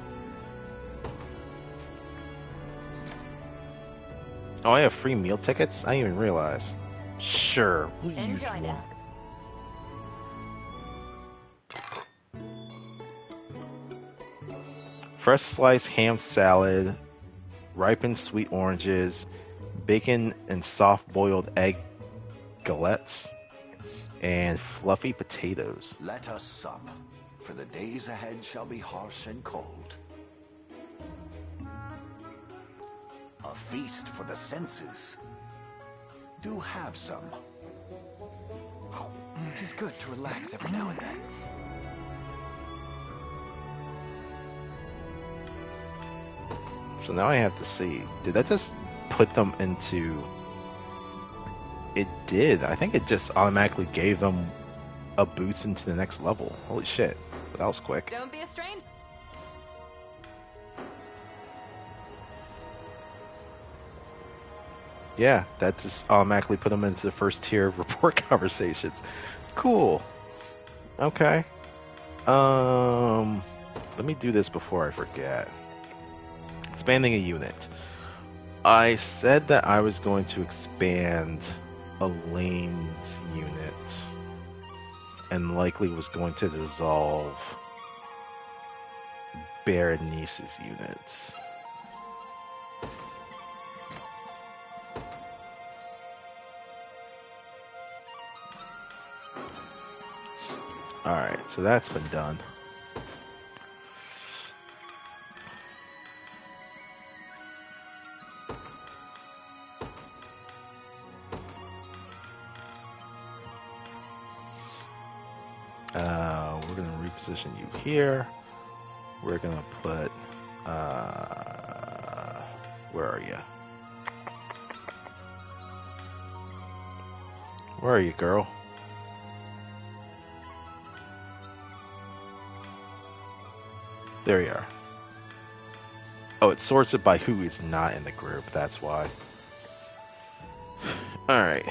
Oh, I have free meal tickets? I didn't even realize. Sure, Enjoy one. Fresh sliced ham salad, ripened sweet oranges, bacon and soft boiled egg galettes, and fluffy potatoes. Let us sup, for the days ahead shall be harsh and cold. A feast for the senses. Do have some. Oh, Tis good to relax every now and then. So now I have to see. Did that just put them into. It did. I think it just automatically gave them a boost into the next level. Holy shit. That was quick. Don't be a stranger. Yeah, that just automatically put them into the first tier of rapport conversations. Cool. Okay. Um, let me do this before I forget. Expanding a unit. I said that I was going to expand Alain's unit and likely was going to dissolve Berenice's units. Alright, so that's been done. Reposition you here. We're going to put. Uh, where are you? Where are you, girl? There you are. Oh, it sorts it by who is not in the group. That's why. All right.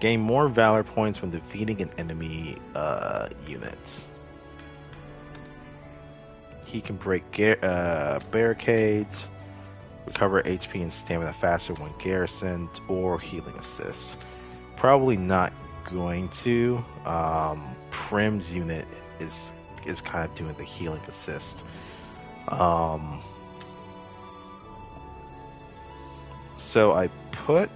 Gain more valor points when defeating an enemy uh, units. He can break uh, barricades, recover HP and stamina faster when garrisoned, or healing assists. Probably not going to. Um, Prim's unit is is kind of doing the healing assist. Um, so I put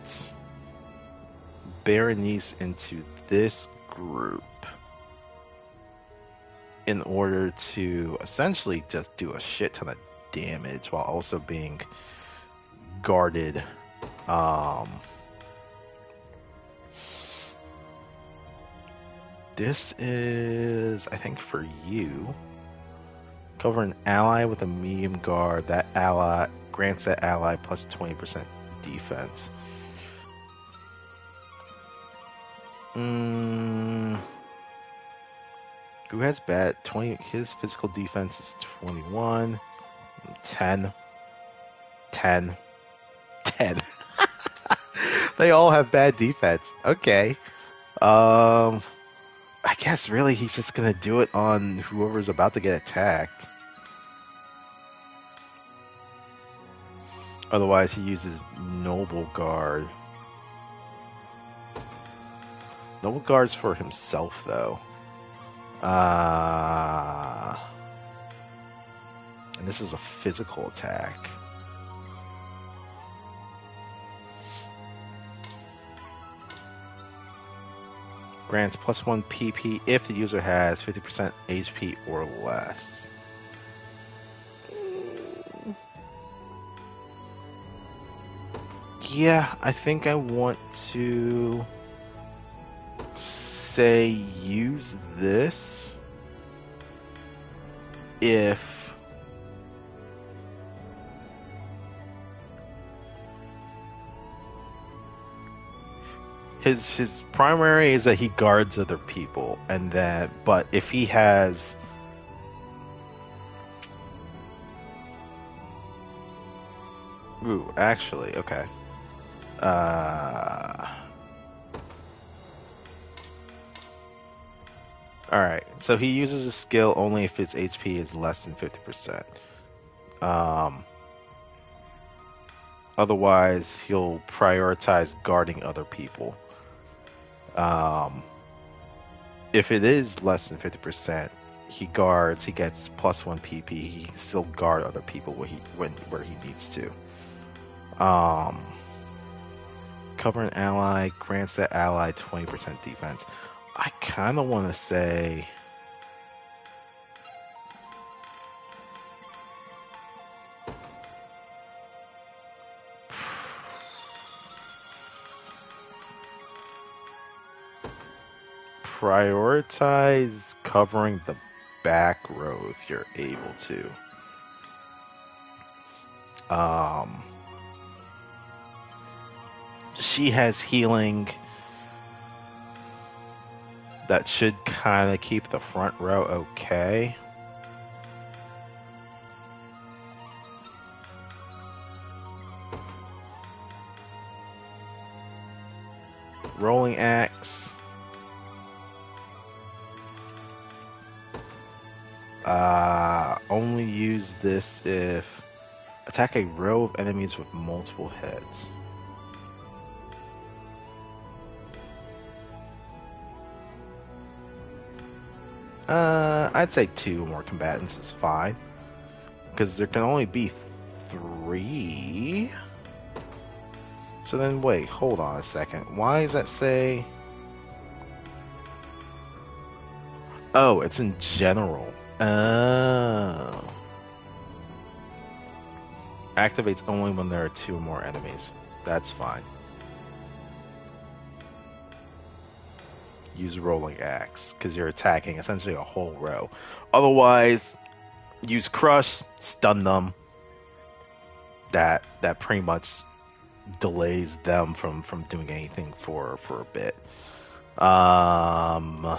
Berenice into this group in order to essentially just do a shit ton of damage while also being guarded. Um, this is, I think, for you. Cover an ally with a medium guard. That ally grants that ally plus 20% defense. Mm, who has bad 20 his physical defense is 21 10 10 10 they all have bad defense. Okay. Um i guess really he's just gonna do it on whoever's about to get attacked. Otherwise he uses noble guard Noble guards for himself, though. Uh, and this is a physical attack. Grants plus one PP if the user has 50% HP or less. Yeah, I think I want to say use this if his his primary is that he guards other people and that but if he has Ooh, actually, okay. Uh Alright, so he uses a skill only if its HP is less than 50%. Um, otherwise, he'll prioritize guarding other people. Um, if it is less than 50%, he guards, he gets plus one PP. He can still guard other people where he, when, where he needs to. Um, cover an ally, grants that ally 20% defense. I kind of want to say. Prioritize covering the back row if you're able to. Um, she has healing that should kind of keep the front row okay. Rolling axe. Uh, only use this if Attack a row of enemies with multiple heads. Uh, I'd say two more combatants is fine. Because there can only be three. So then, wait, hold on a second. Why does that say. Oh, it's in general. Oh. Activates only when there are two or more enemies. That's fine. Use rolling axe because you're attacking essentially a whole row. Otherwise, use crush, stun them. That that pretty much delays them from from doing anything for for a bit. Um,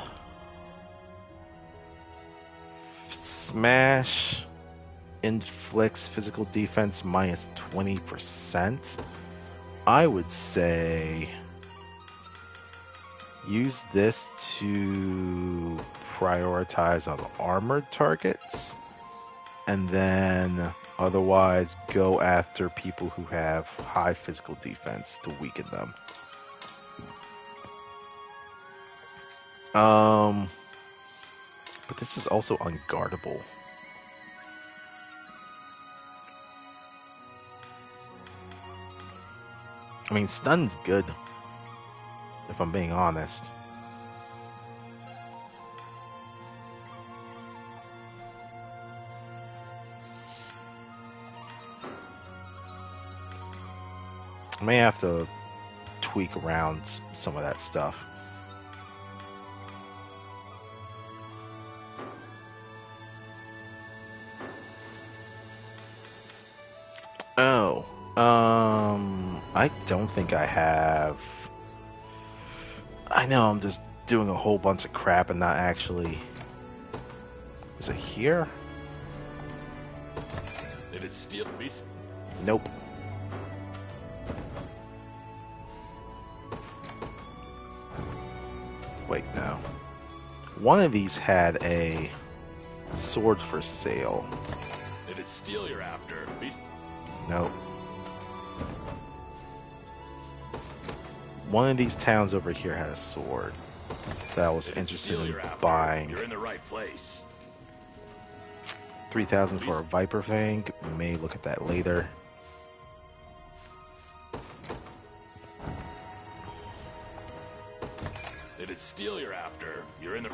smash inflicts physical defense minus minus twenty percent. I would say use this to prioritize on armored targets and then otherwise go after people who have high physical defense to weaken them. Um but this is also unguardable. I mean, stun's good, if I'm being honest. I may have to tweak around some of that stuff. Oh, um, I don't think I have. I know I'm just doing a whole bunch of crap and not actually. Is it here? Did it steal me? Nope. Wait, no. One of these had a sword for sale. Did it steal you're after? Beast. Nope. One of these towns over here had a sword that I was interested in buying. You're in the right place. 3000 for a Viper Fang. We may look at that later. Did it steel you're after? You're in the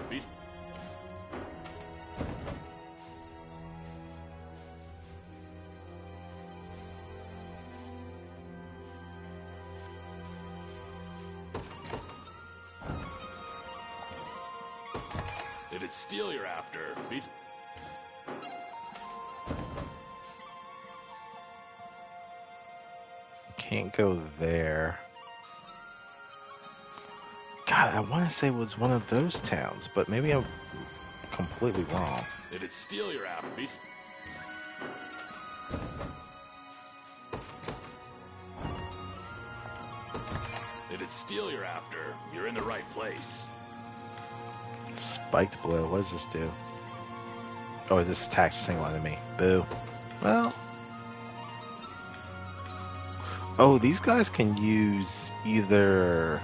Go there. God, I want to say it was one of those towns, but maybe I'm completely wrong. Did it steel you're after? Beast. Did it steel you're after? You're in the right place. Spiked blow. What does this do? Oh, this attacks a single enemy. Boo. Well. Oh, these guys can use either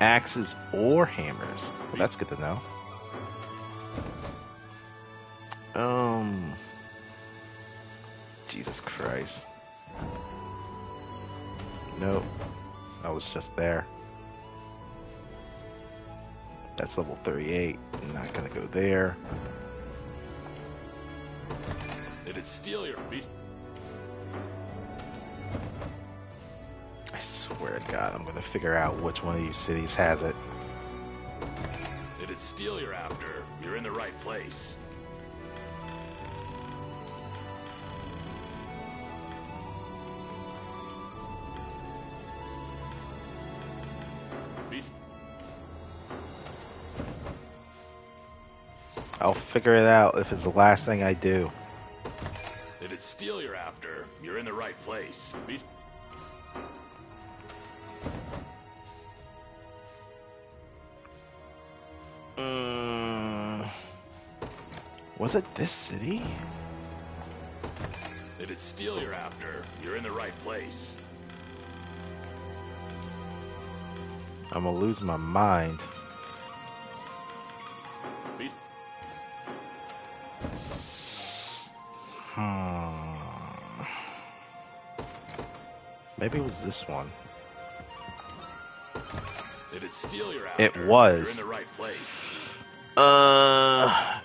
axes or hammers. Well, that's good to know. Um. Jesus Christ. Nope. I was just there. That's level 38. I'm not gonna go there. Did it steal your beast? To God, I'm gonna figure out which one of these cities has it. If it's steel you're after? You're in the right place. I'll figure it out if it's the last thing I do. If it's steel you're after? You're in the right place. Beast. Was it this city? If it's steel you're after, you're in the right place. I'm gonna lose my mind. Hmm. Maybe it was this one. If it's steel you're It after, was. you're in the right place. Uh,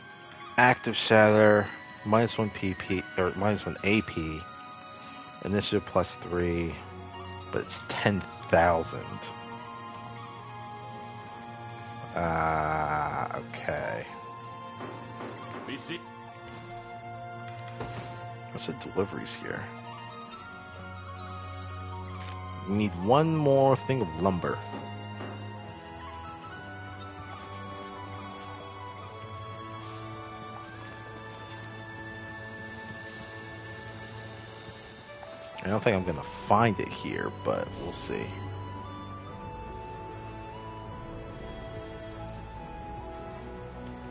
active shatter, minus one PP or minus one AP. Initiative plus three, but it's ten thousand. Ah, okay. Be se- What's the deliveries here? We need one more thing of lumber. I don't think I'm gonna find it here, but we'll see.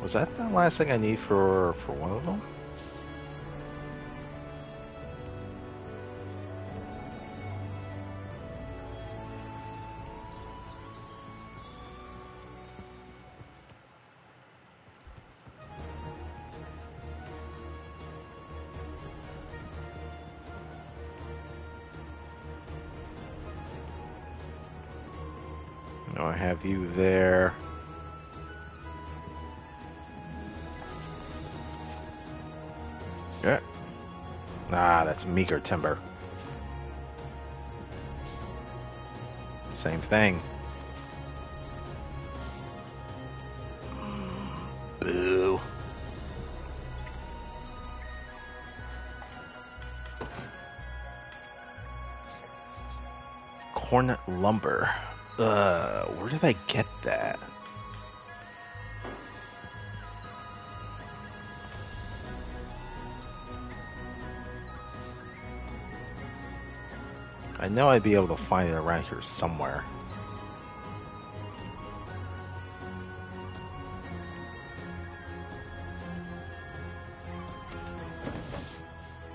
Was that the last thing I need for for one of them? You there. Yeah. Ah, that's meager timber. Same thing. Boo. Cornet lumber. Uh, where did I get that? I know I'd be able to find it around here somewhere.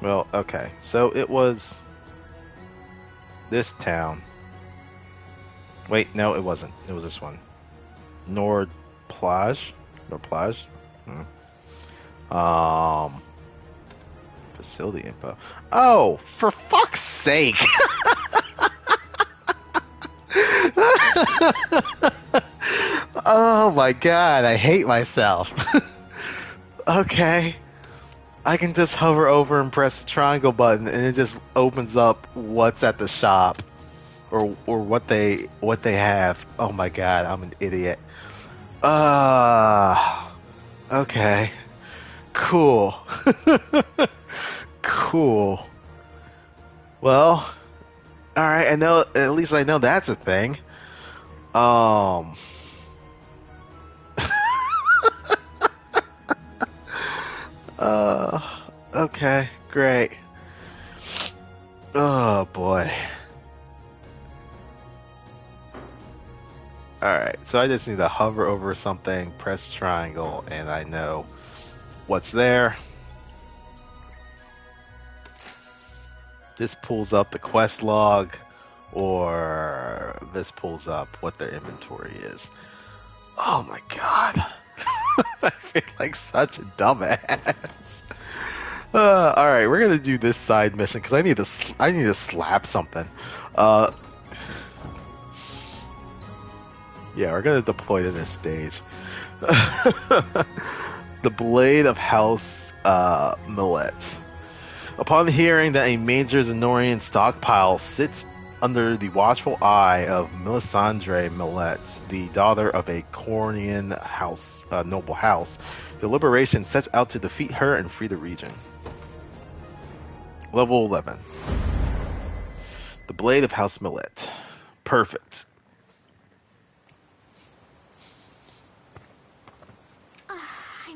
Well, okay. So it was this town. Wait, no, it wasn't. It was this one. Nord Plage. Nord Plage. Hmm. Um. Facility info. Oh, for fuck's sake! oh my god, I hate myself. okay. I can just hover over and press the triangle button and it just opens up what's at the shop or or what they what they have. Oh my god, I'm an idiot. Ah. okay. Cool. cool. Well, all right. I know. At least I know that's a thing. Um. uh. Okay. Great. Oh boy. Alright, so I just need to hover over something, press triangle, and I know what's there. This pulls up the quest log, or this pulls up what their inventory is. Oh my god. I feel like such a dumbass. Uh, all right, we're gonna do this side mission because I need to I need to slap something. Uh, yeah, we're gonna deploy to this stage. the blade of House uh, Millet. Upon hearing that a major Zenoiran stockpile sits under the watchful eye of Melisandre Millet, the daughter of a Cornian house, uh, noble house, the Liberation sets out to defeat her and free the region. Level 11. The Blade of House Millet. Perfect.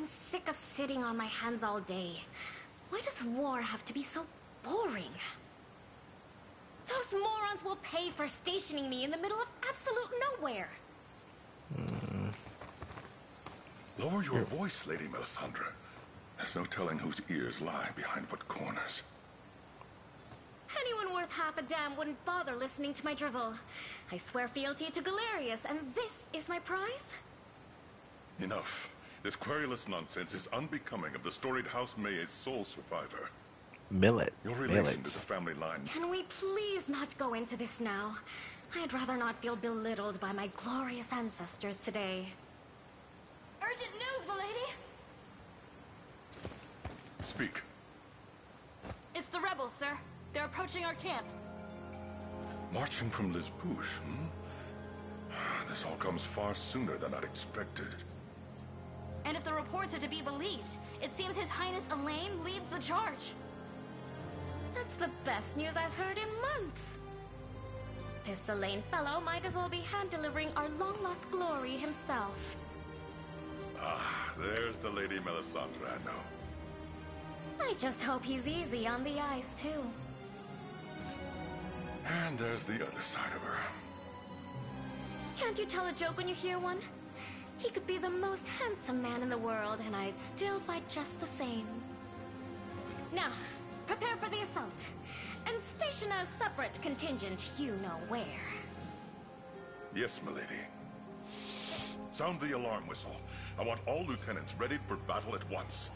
I'm sick of sitting on my hands all day. Why does war have to be so boring? Those morons will pay for stationing me in the middle of absolute nowhere. Hmm. Lower your voice, Lady Melisandre. There's no telling whose ears lie behind what corners. Anyone worth half a damn wouldn't bother listening to my drivel. I swear fealty to Galerius, and this is my prize? Enough. This querulous nonsense is unbecoming of the storied House May's sole survivor. Millet. Your relation to the family line. Can we please not go into this now? I'd rather not feel belittled by my glorious ancestors today. Urgent news, milady! Speak. It's the rebels, sir. They're approaching our camp. Marching from Lisbouche, hmm? This all comes far sooner than I'd expected. And if the reports are to be believed, it seems His Highness Alain leads the charge. That's the best news I've heard in months. This Alain fellow might as well be hand-delivering our long-lost glory himself. Ah, there's the Lady Melisandre I know. I just hope he's easy on the eyes, too. And there's the other side of her. Can't you tell a joke when you hear one? He could be the most handsome man in the world, and I'd still fight just the same. Now, prepare for the assault. And station a separate contingent you know where. Yes, milady. Sound the alarm whistle. I want all lieutenants ready for battle at once.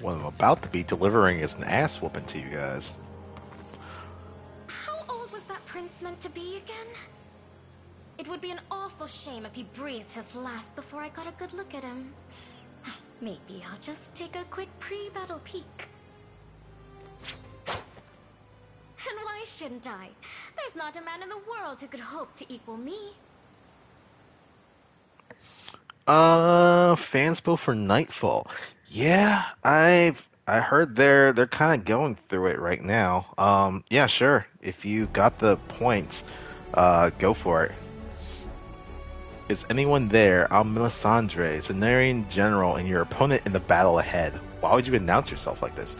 What I'm about to be delivering is an ass whooping to you guys. How old was that prince meant to be again? It would be an awful shame if he breathed his last before I got a good look at him. Maybe I'll just take a quick pre-battle peek. And why shouldn't I? There's not a man in the world who could hope to equal me. Uh, fanspo for Nightfall. Yeah, I've I heard they're they're kind of going through it right now. Um, yeah, sure. If you got the points, uh, go for it. Is anyone there? I'm Melisandre, Zenoiran General, and your opponent in the battle ahead. Why would you announce yourself like this?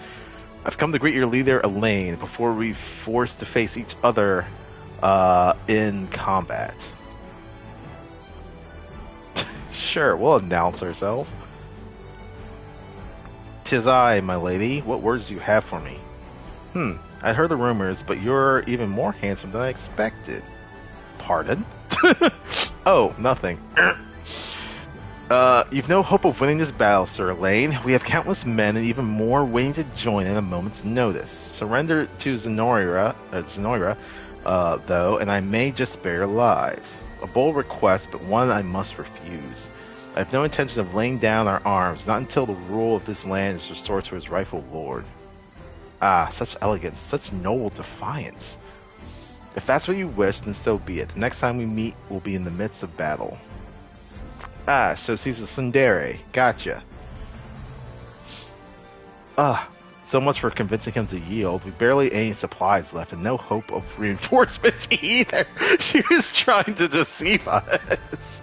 I've come to greet your leader, Alain, before we forced to face each other uh, in combat. sure, we'll announce ourselves. Tis I, my lady. What words do you have for me? Hmm, I heard the rumors, but you're even more handsome than I expected. Pardon? oh, nothing. Uh, you've no hope of winning this battle, Sir Alain. We have countless men and even more waiting to join at a moment's notice. Surrender to Zenoira, uh, Zenoira uh, though, and I may just spare your lives. A bold request, but one I must refuse. I have no intention of laying down our arms, not until the rule of this land is restored to its rightful lord. Ah, such elegance, such noble defiance. If that's what you wish, then so be it. The next time we meet, we'll be in the midst of battle. Ah, so she's a tsundere. Gotcha. Ah, so much for convincing him to yield. We barely any supplies left and no hope of reinforcements either. She was trying to deceive us.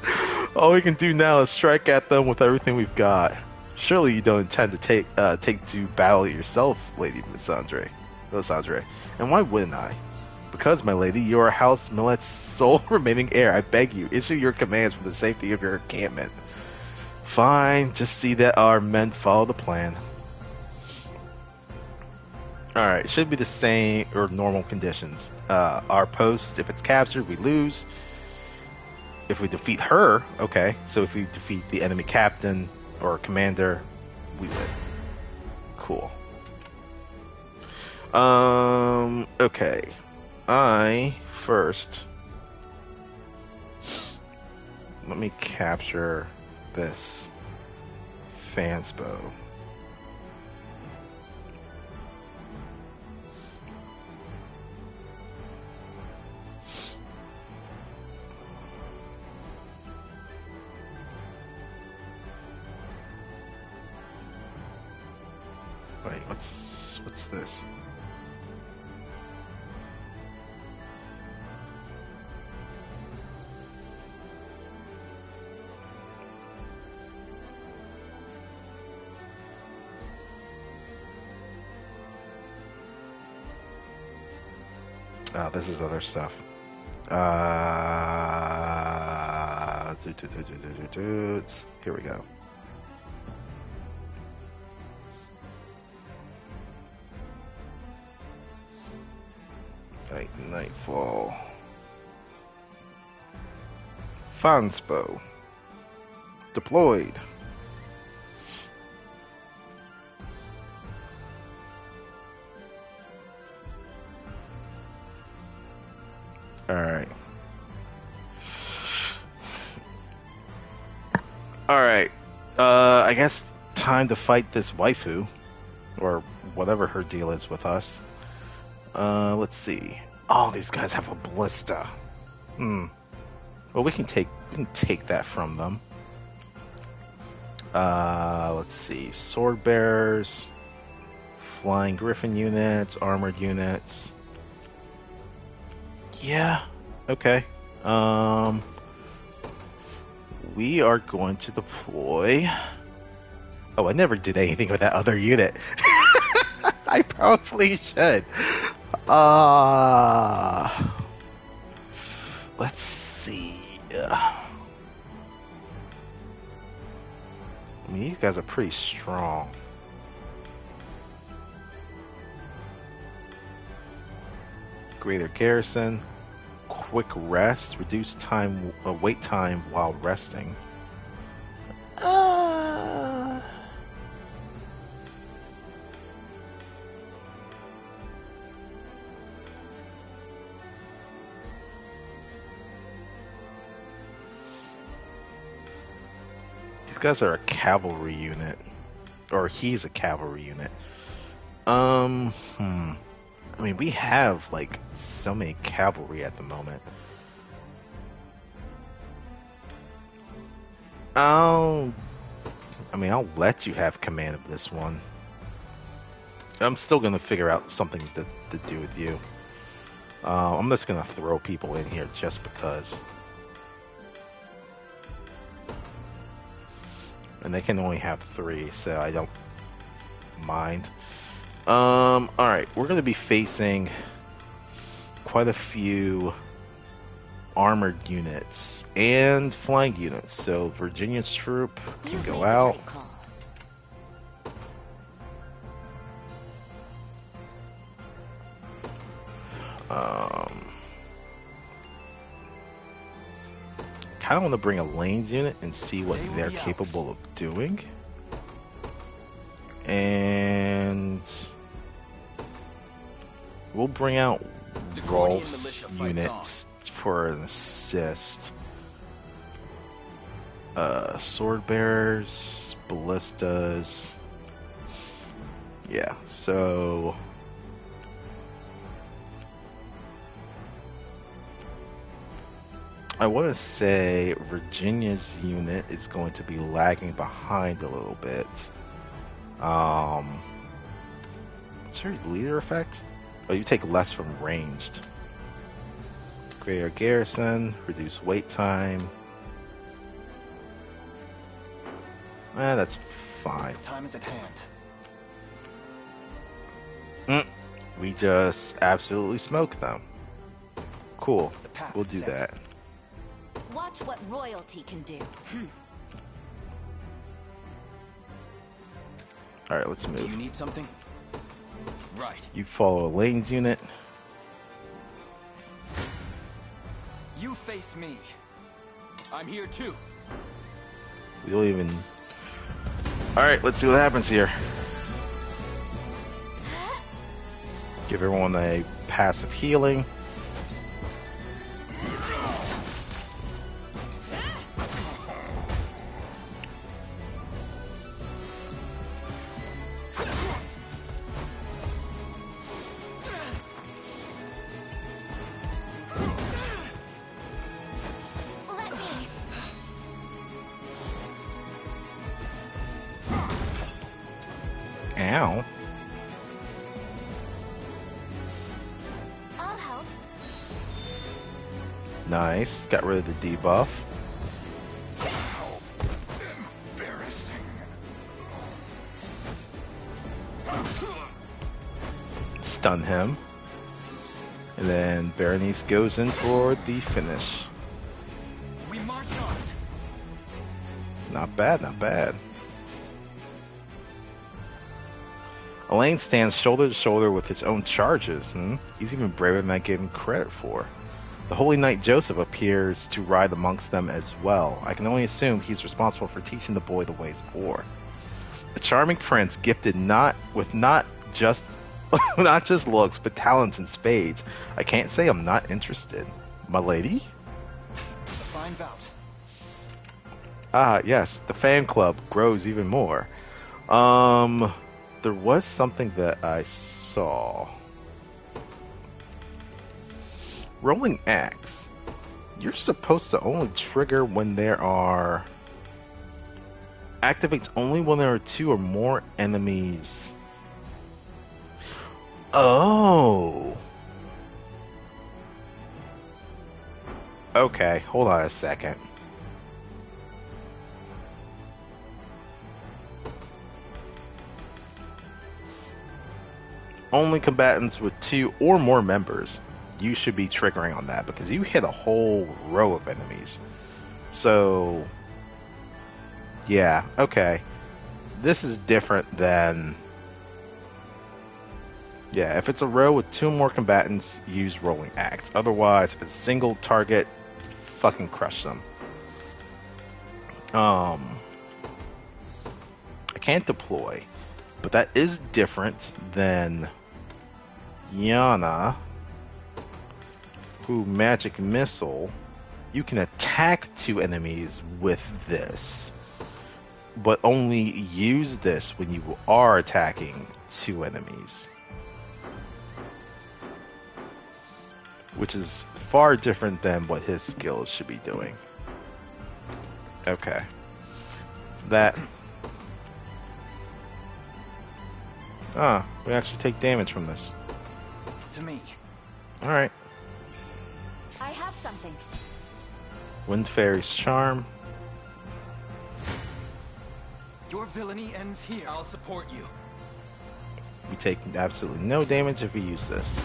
All we can do now is strike at them with everything we've got. Surely you don't intend to take uh, take to battle yourself, Lady Melisandre. Melisandre. And why wouldn't I? Because, my lady, you are House Millet's sole remaining heir. I beg you, issue your commands for the safety of your encampment. Fine, just see that our men follow the plan. Alright, should be the same or normal conditions. Uh, our post, if it's captured, we lose. If we defeat her, okay. So if we defeat the enemy captain or commander, we win. Cool. Um, okay. I first let me capture this fanspo. Wait, what's what's this? Oh, this is other stuff. Uh, Here we go. Night, Nightfall. Fanspo. Deployed. Alright. Alright. Uh, I guess time to fight this waifu. Or whatever her deal is with us. Uh, let's see. Oh, these guys have a ballista. Hmm. Well, we can take we can take that from them. Uh, let's see. Sword bearers, flying griffin units, armored units. Yeah. Okay. Um, we are going to deploy. Oh, I never did anything with that other unit. I probably should. Uh, let's see. I mean, these guys are pretty strong. Greater garrison, quick rest, reduce time, uh, wait time while resting. Uh, These guys are a cavalry unit. Or he's a cavalry unit. Um, hmm. I mean, we have, like, so many cavalry at the moment. I'll. I mean, I'll let you have command of this one. I'm still gonna figure out something to, to do with you. Uh, I'm just gonna throw people in here just because. and they can only have three, so I don't mind. Um, all right, we're going to be facing quite a few armored units and flying units. So Virginia's troop can go out. Um, kind of want to bring Alain's unit and see what they're capable of doing. And we'll bring out the Rolf's units for an assist. Uh, sword bearers, ballistas. Yeah, so I want to say Virginia's unit is going to be lagging behind a little bit. Um, what's her leader effect? Oh, you take less from ranged. Greater garrison, reduce wait time. Eh, that's fine. Time is at hand. Mm, we just absolutely smoke them. Cool. We'll do that. Watch what royalty can do. All right, let's move. Do you need something? Right. You follow Alain's unit. You face me. I'm here too. We don't even. All right, let's see what happens here. Give everyone a passive healing. Got rid of the debuff. Embarrassing. Stun him. And then Berenice goes in for the finish. We march on. Not bad, not bad. Alain stands shoulder to shoulder with his own charges. Hmm? He's even braver than I gave him credit for. The Holy Knight Josef appears to ride amongst them as well. I can only assume he's responsible for teaching the boy the ways of war. A charming prince gifted not with not just not just looks, but talents and spades. I can't say I'm not interested. My lady? A fine bout. Ah, yes, the fan club grows even more. Um, there was something that I saw. Rolling axe. You're supposed to only trigger when there are. Activates only when there are two or more enemies. Oh. Okay, hold on a second. only combatants with two or more members, you should be triggering on that because you hit a whole row of enemies. So, yeah, okay. This is different than. Yeah, if it's a row with two more combatants, use rolling axe. Otherwise, if it's single target, fucking crush them. Um, I can't deploy, but that is different than Yahna, magic missile, you can attack two enemies with this, but only use this when you are attacking two enemies. Which is far different than what his skills should be doing. Okay. That. Ah, we actually take damage from this to me. All right. I have something. Wind Fairy's charm. Your villainy ends here. I'll support you. We take absolutely no damage if we use this.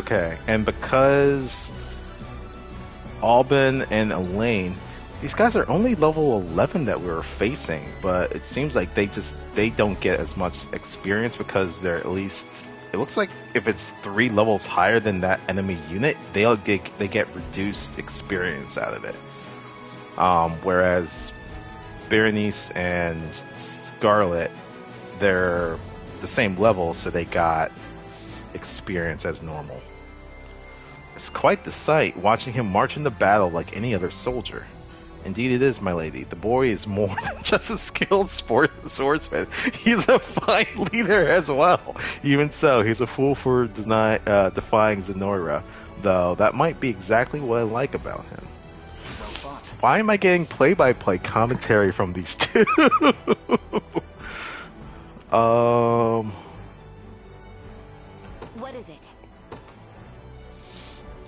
Okay, and because Aubin and Alain, these guys are only level 11 that we are facing, but it seems like they just they don't get as much experience because they're at least it looks like if it's three levels higher than that enemy unit, they'll get they get reduced experience out of it. Um, whereas Berenice and Scarlett, they're the same level, so they got experience as normal. Quite the sight, watching him march into battle like any other soldier. Indeed, it is, my lady. The boy is more than just a skilled sport swordsman. He's a fine leader as well. Even so, he's a fool for deny, uh, defying Zenoira, though that might be exactly what I like about him. Why am I getting play-by-play commentary from these two? um.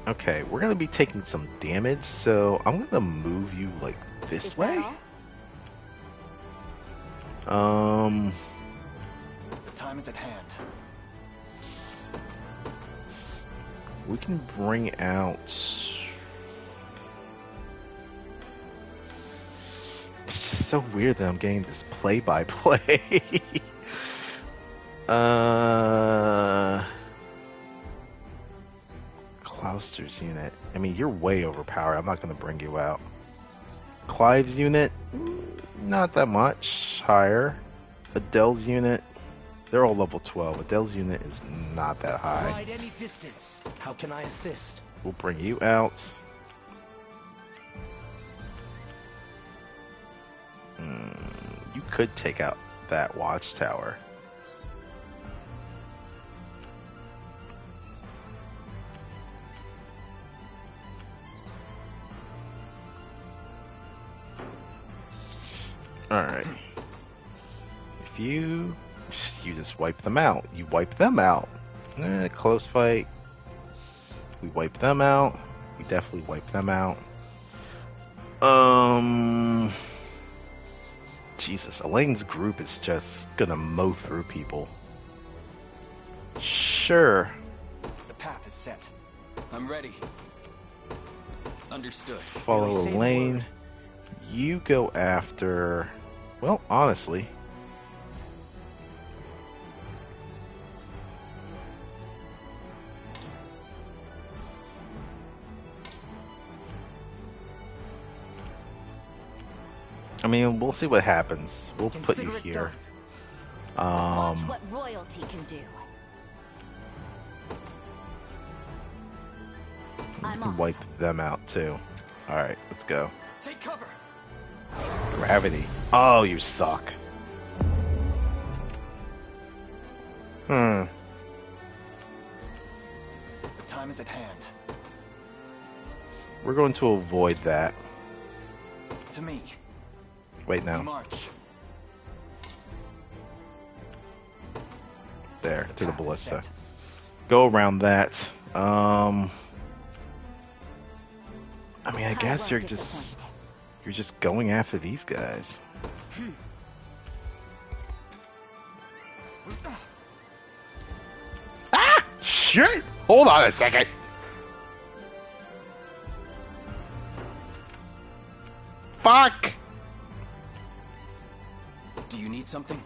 Okay, we're gonna be taking some damage, so I'm gonna move you like this Is way. Um. The time is at hand. We can bring out. It's just so weird that I'm getting this play-by-play. uh. Gloucester's unit. I mean, you're way overpowered. I'm not going to bring you out. Clive's unit, not that much higher. Adel's unit, they're all level 12. Adel's unit is not that high. Ride any distance. How can I assist? We'll bring you out. Mm, you could take out that watchtower. Alright. If you you just wipe them out. You wipe them out. Eh, close fight. We wipe them out. We definitely wipe them out. Um Jesus, Alain's group is just gonna mow through people. Sure. The path is set. I'm ready. Understood. Follow Really say the Alain. You go after. Well, honestly. I mean, we'll see what happens. We'll put you Consider it here. Watch Um, what royalty can do. I'm can wipe them out too. Alright, let's go. Take cover. Gravity. Oh, you suck. Hmm. The time is at hand. We're going to avoid that. To me. Wait now. march. There, to the path ballista. Go around that. Um. I mean, I guess you're just. You're just going after these guys. ah! Shit! Hold on a second. Fuck! Do you need something?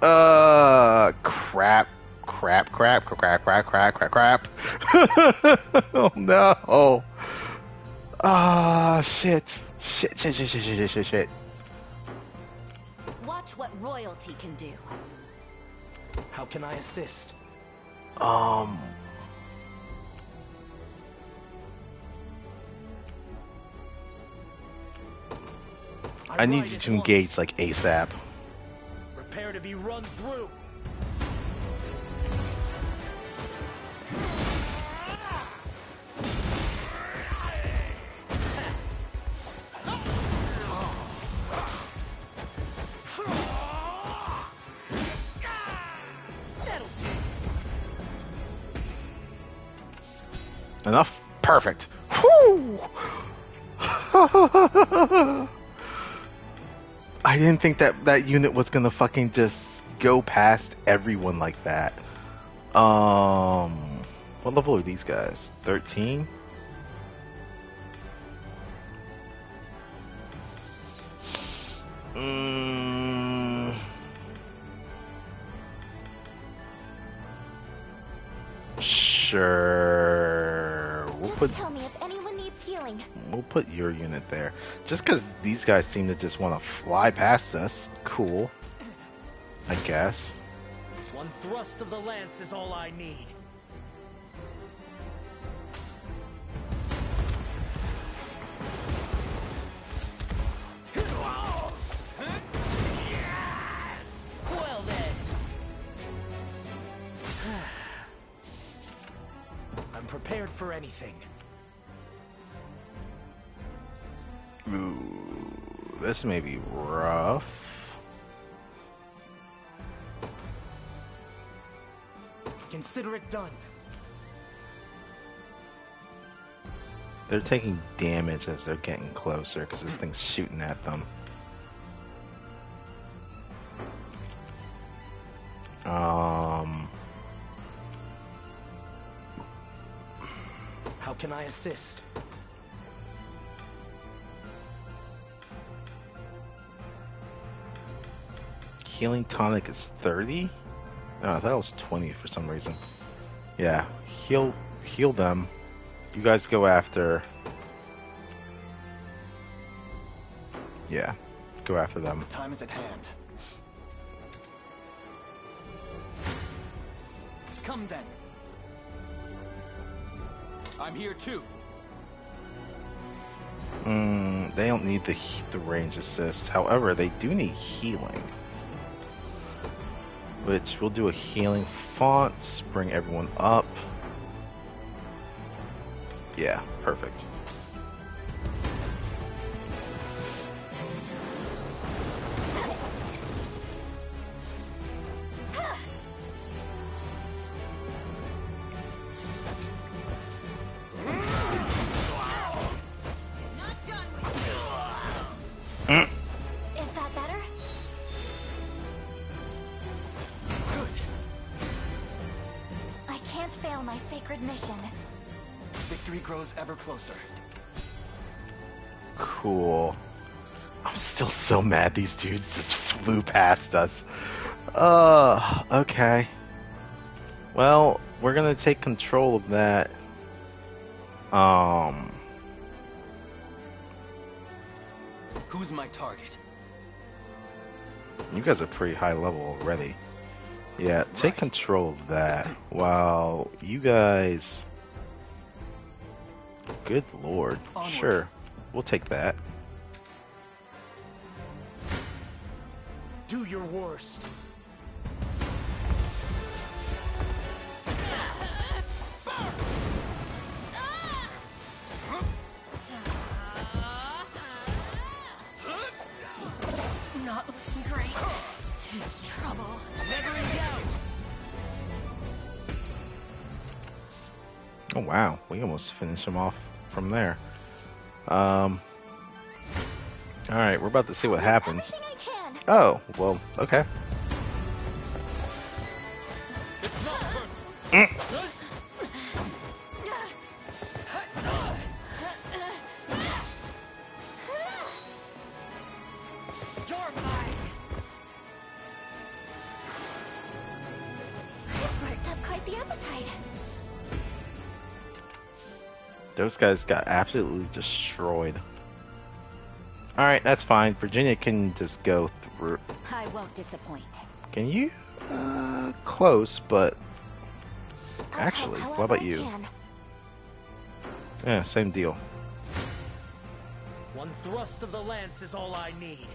Uh, crap, crap, crap, crap, crap, crap, crap, crap. oh no! Ah, shit. Shit, shit, shit, shit, shit, shit, shit. Watch what royalty can do. How can I assist? Um... I need you to engage, like, ASAP. Prepare to be run through! Enough? Perfect. Whew! I didn't think that that unit was gonna fucking just go past everyone like that. Um, what level are these guys? Thirteen. Mm. Sure. We'll put tell me if anyone needs healing. we'll put your unit there. Just because these guys seem to just want to fly past us. Cool. I guess. One thrust of the lance is all I need. Well then. I'm prepared for anything. Ooh, this may be rough. Consider it done. They're taking damage as they're getting closer because this thing's shooting at them. Um, How can I assist? Healing tonic is 30? Oh, that was 20 for some reason. Yeah, heal heal them. You guys go after. Yeah, go after them. Time is at hand. Come then. I'm here too. Mm, they don't need the the range assist. However, they do need healing. Which we'll do a healing font, bring everyone up. Yeah, perfect. These dudes just flew past us. Uh, okay. Well, we're gonna take control of that. Um, Who's my target? you guys are pretty high level already. Yeah, take control of that. While you guys. Good lord. Onward. Sure. We'll take that. Do your worst. Not looking great. Tis trouble. Never in doubt. Oh wow, we almost finished him off from there. Um. All right, we're about to see what happens. Oh well, okay. Appetite. Those guys got absolutely destroyed. All right, that's fine. Virginia can just go through. I won't disappoint. Can you? Uh, close, but I'll Actually, help what about you? yeah, same deal. One thrust of the lance is all I need.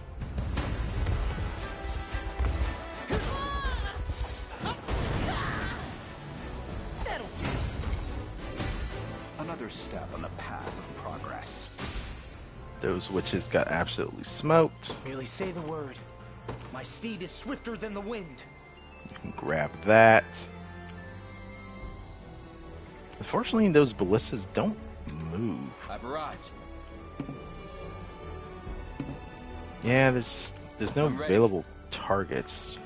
Those has got absolutely smoked. Merely say the word. My steed is swifter than the wind. You can grab that. Unfortunately, those ballistas don't move. I've arrived. Yeah, there's there's no available targets,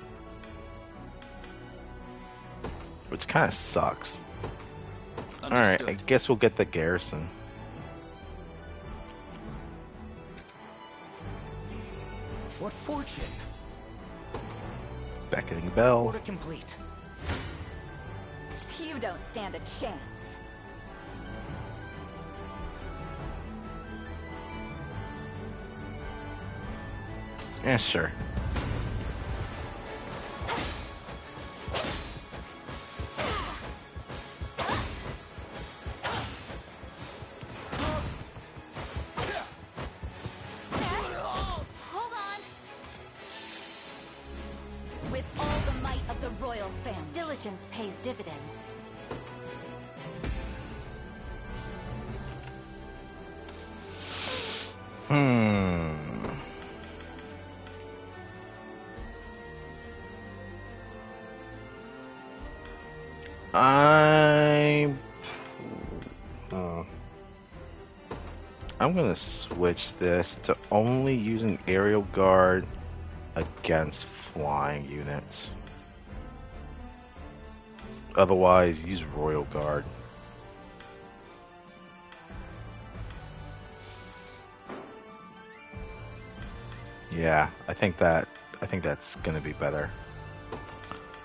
which kind of sucks. All right, I guess we'll get the garrison. What fortune? Beckoning bell. Order complete. You don't stand a chance. Yeah, sure. Dividends. Hmm. I. Hmm. I'm gonna switch this to only using aerial guard against flying units. Otherwise, use royal guard. Yeah, I think that I think that's gonna be better.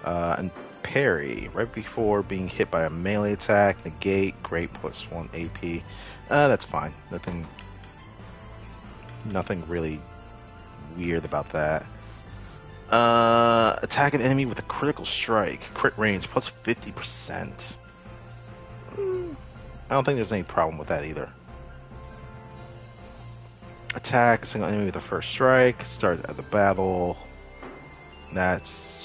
Uh, and parry right before being hit by a melee attack, negate, great plus one AP. Uh, that's fine. Nothing, nothing really weird about that. Uh, attack an enemy with a critical strike, crit range plus fifty percent. I don't think there's any problem with that either. Attack a single enemy with a first strike. Start at the battle. That's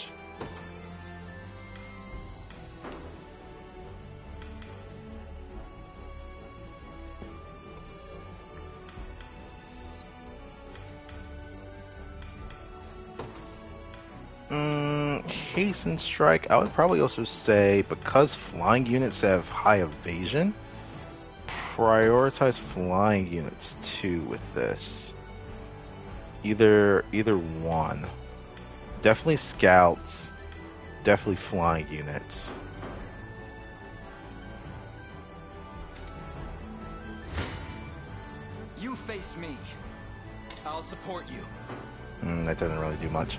Decent Strike. I would probably also say because flying units have high evasion, prioritize flying units too with this. Either either one. Definitely scouts. Definitely flying units. You face me. I'll support you. Mm, that doesn't really do much.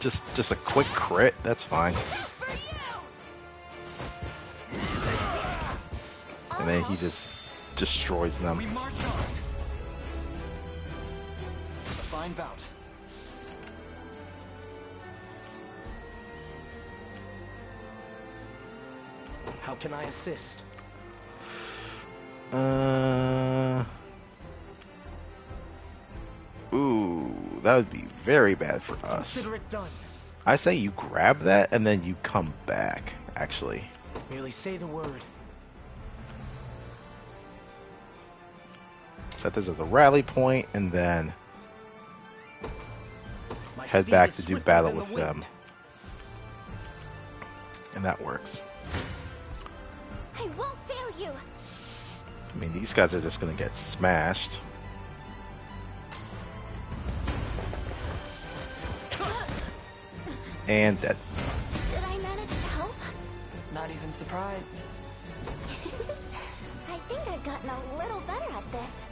Just just a quick crit, that's fine. And then he just destroys them. We march on. A fine bout. How can I assist? Uh. Ooh, that would be very bad for us. Consider it done. I say you grab that and then you come back, actually. Merely say the word. Set this as a rally point and then My head back to do battle than the with them. And that works. I won't fail you. I mean, these guys are just gonna get smashed. And dead. Did I manage to help? Not even surprised. I think I've gotten a little better at this.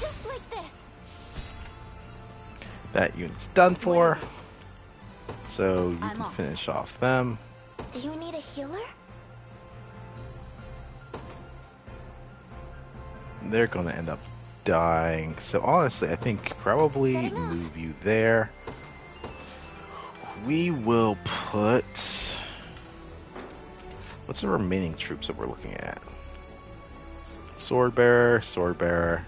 Just like this. That unit's done for. So you I'm can off. finish off them. Do you need a healer? They're gonna end up dying. So honestly, I think probably move you there. We will put. What's the remaining troops that we're looking at? Sword bearer, sword bearer.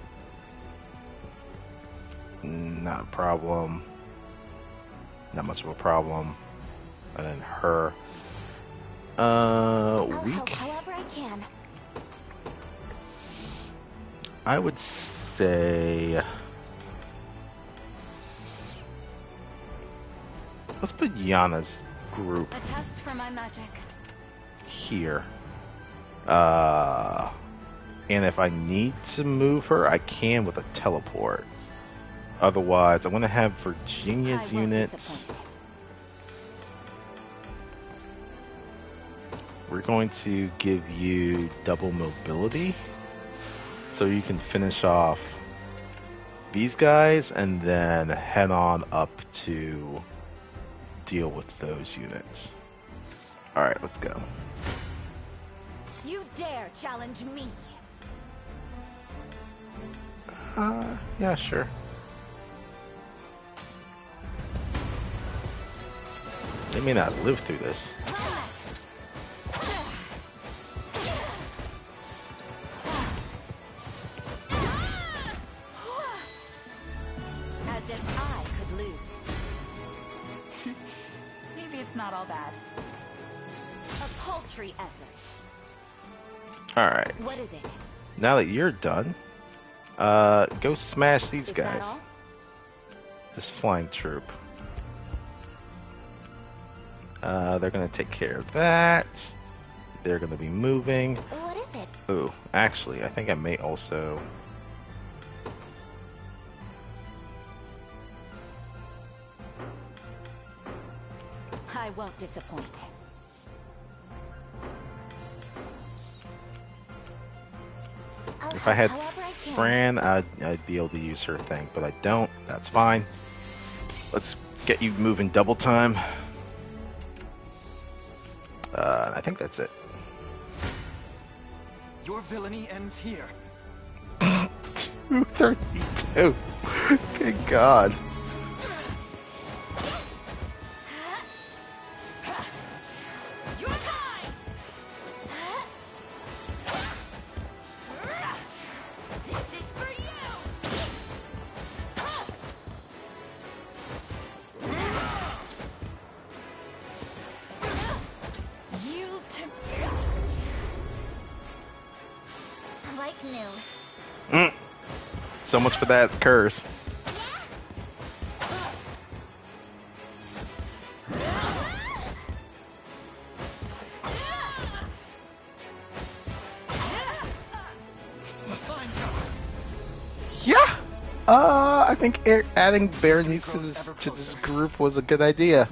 Not a problem. Not much of a problem. And then her. Uh, I'll we however I can. I would say. Let's put Yahna's group A test for my magic. here. Uh, and if I need to move her, I can with a teleport. Otherwise, I'm going to have Virginia's units. We're going to give you double mobility. So you can finish off these guys and then head on up to deal with those units. Alright, let's go. You dare challenge me? Uh, yeah, sure. They may not live through this. As if I could lose. It's not all bad. A paltry effort. Alright. What is it? Now that you're done, uh, go smash these Is guys. This flying troop. Uh, they're gonna take care of that. They're gonna be moving. What is it? Ooh, actually, I think I may also. I won't disappoint. I'll If I had however I can. Fran, I'd, I'd be able to use her thing, but I don't. That's fine. Let's get you moving double time. Uh, I think that's it. Your villainy ends here. 232. Good God. New. So much for that curse. A fine job. Yeah. Uh, I think adding Berenice to this to this group was a good idea.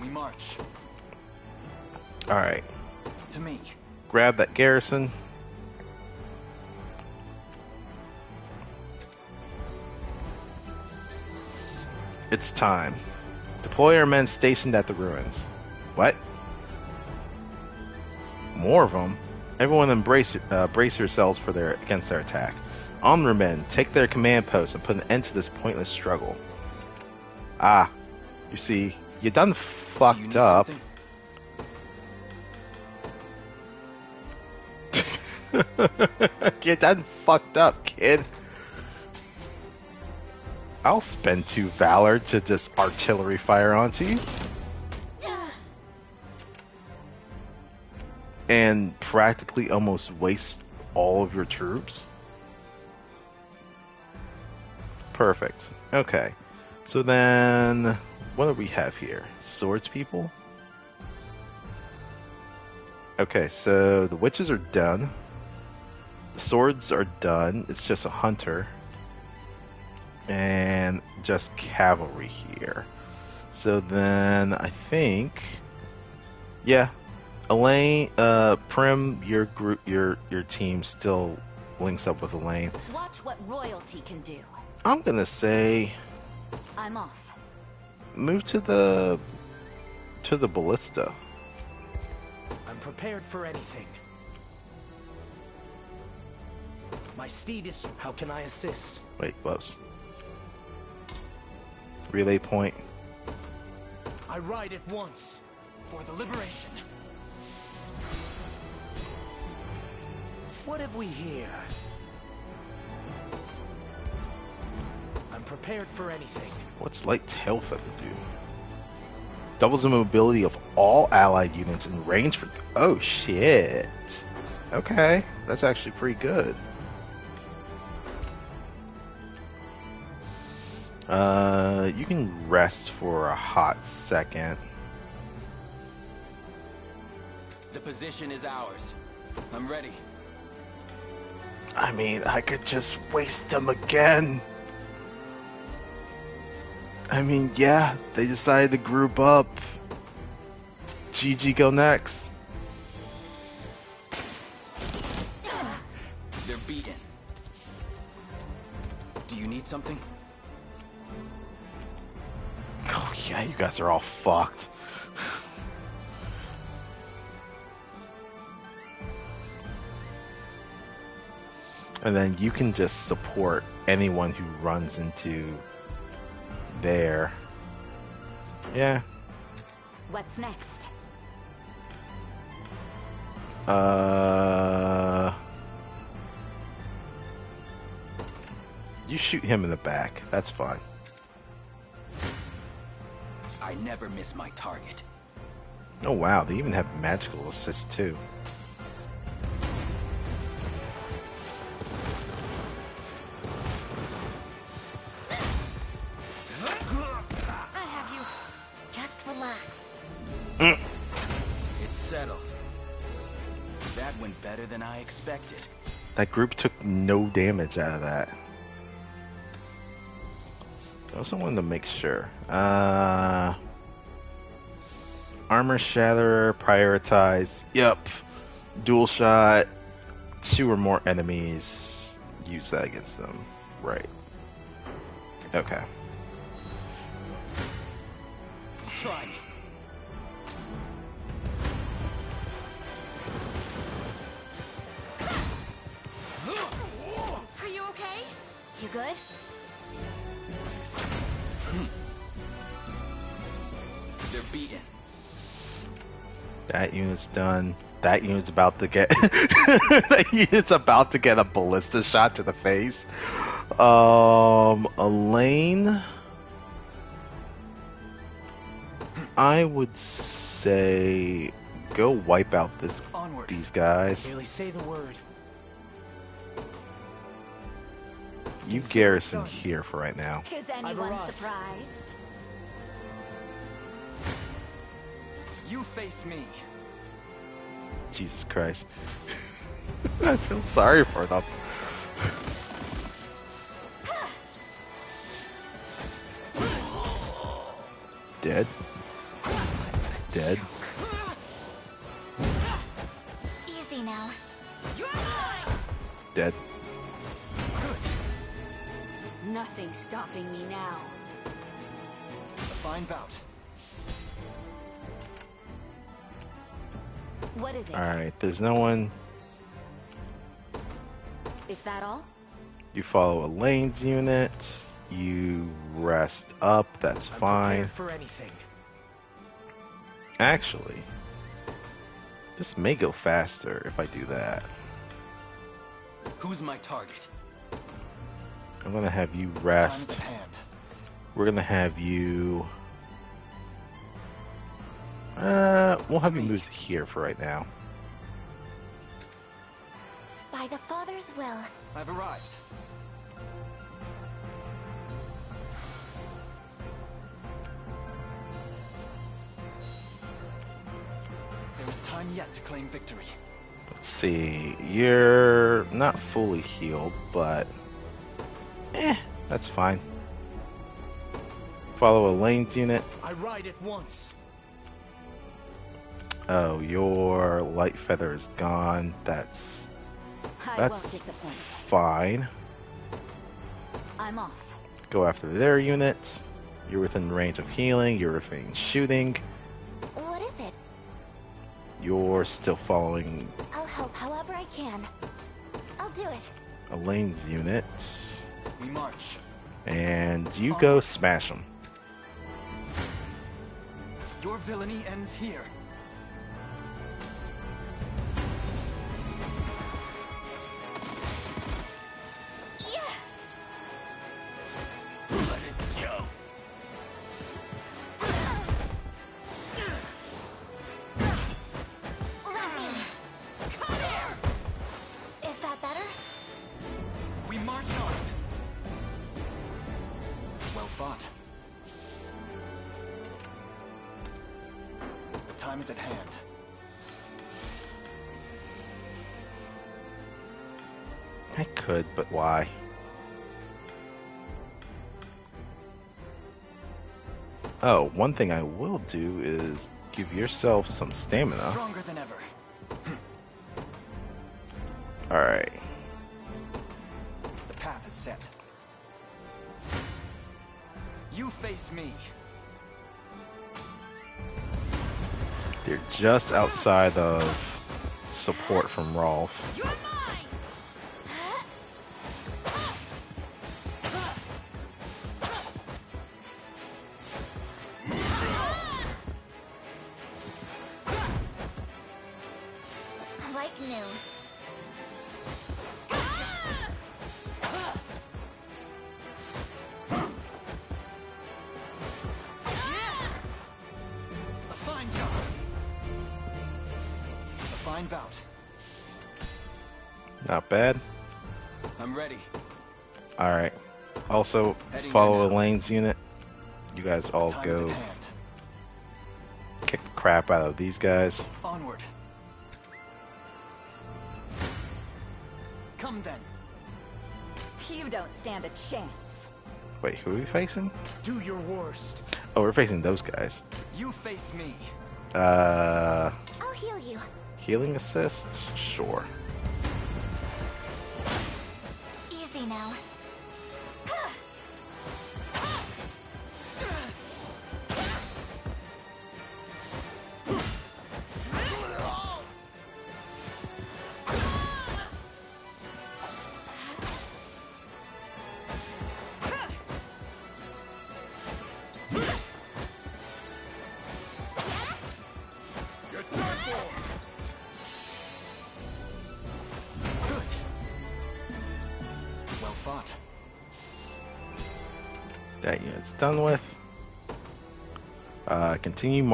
We march. All right, To me. Grab that garrison. It's time. Deploy our men stationed at the ruins. What? More of them? Everyone embrace, uh, brace yourselves for their against their attack. Onward men, take their command posts and put an end to this pointless struggle. Ah, you see, you done Do fucked you up. something? you that fucked up, kid. I'll spend two valor to just artillery fire onto you. And practically almost waste all of your troops. Perfect. Okay. So then, what do we have here? Swords people? Okay, so the witches are done. The swords are done. It's just a hunter. And just cavalry here. So then I think yeah. Elaine uh Prim your group your your team still links up with Elaine. Watch what royalty can do. I'm gonna say I'm off. move to the to the ballista. I'm prepared for anything. My steed is. How can I assist? Wait, whoops. Relay point. I ride at once for the liberation. What have we here? I'm prepared for anything. What's light tail feather do? Doubles the mobility of all allied units in range for. Oh shit. Okay, that's actually pretty good. Uh, you can rest for a hot second. The position is ours. I'm ready. I mean, I could just waste them again. I mean, yeah, they decided to group up. GG go next. They're beaten. Do you need something? Oh yeah, you guys are all fucked. and then you can just support anyone who runs into there. Yeah. What's next? Uh You shoot him in the back. That's fine. I never miss my target. Oh wow, they even have magical assist too. I have you. Just relax. Mm. It's settled. That went better than I expected. That group took no damage out of that. I also wanted to make sure. Uh, armor shatterer, prioritize. Yep. Dual shot. Two or more enemies. Use that against them. Right. Okay. Try. Are you okay? You good? They're beaten. That unit's done. That unit's about to get. that unit's about to get a ballista shot to the face. Um, Elaine. I would say go wipe out this Onward. these guys. Haley, say the word. You garrison here for right now. Is anyone surprised? You face me. Jesus Christ. I feel sorry for them. Dead. Dead. Easy now. Dead. Nothing stopping me now. A fine bout. What is it? Alright, there's no one. Is that all? You follow Elaine's unit. You rest up. That's I'm fine. prepared for anything. Actually, this may go faster if I do that. Who's my target? I'm gonna have you rest. We're gonna have you. Uh, we'll have you move here for right now. By the Father's will. I've arrived. There is time yet to claim victory. Let's see. You're not fully healed, but eh, that's fine. Follow Elaine's unit. I ride at once. Oh, your light feather is gone. That's That's- fine. I'm off. Go after their unit. You're within range of healing. You're within shooting. What is it? You're still following I'll help however I can. I'll do it. Elaine's unit. We march. And you go smash them. Your villainy ends here. One thing I will do is give yourself some stamina. Stronger than ever. Alright. The path is set. You face me. They're just outside of support from Rolf. Follow there now. Elaine's unit. You guys all Time go kick the crap out of these guys. Onward. Come then. You don't stand a chance. Wait, who are we facing? Do your worst. Oh, we're facing those guys. You face me. Uh, I'll heal you. healing assist? Sure.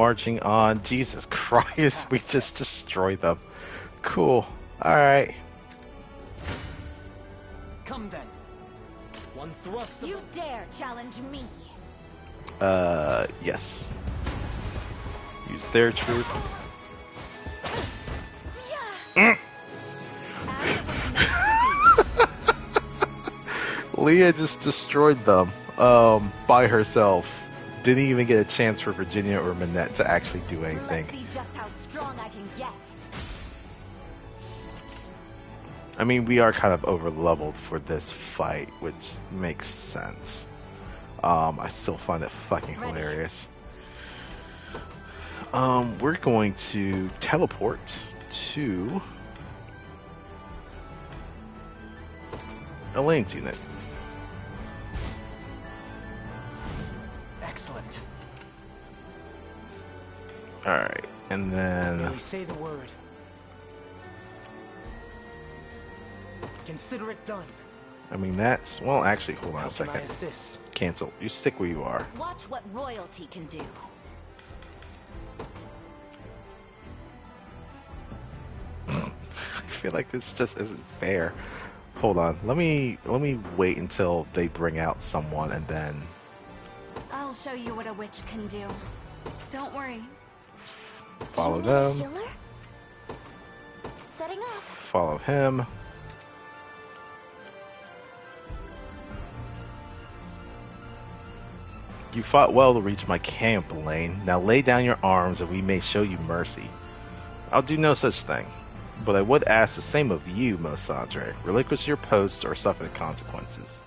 Marching on. Jesus Christ, we just destroyed them. Cool. Alright. Come then. One thrust You dare challenge me. Uh, yes. Use their troop. As it was meant to Leah just destroyed them. Um, by herself. Didn't even get a chance for Virginia or Minette to actually do anything. See just how strong I can get. I mean, we are kind of over leveled for this fight, which makes sense. Um, I still find it fucking hilarious. Um, we're going to teleport to Elaine's unit. Alright, and then Merely say the word. Consider it done. I mean that's well actually hold on How a can I second. assist? Cancel. You stick where you are. Watch what royalty can do. I feel like this just isn't fair. Hold on. Let me let me wait until they bring out someone and then I'll show you what a witch can do. Don't worry. Follow Do you need a them. Setting off. Follow him. You fought well to reach my camp, Elaine. Now lay down your arms and we may show you mercy. I'll do no such thing. But I would ask the same of you, Melisandre. Relinquish your post or suffer the consequences.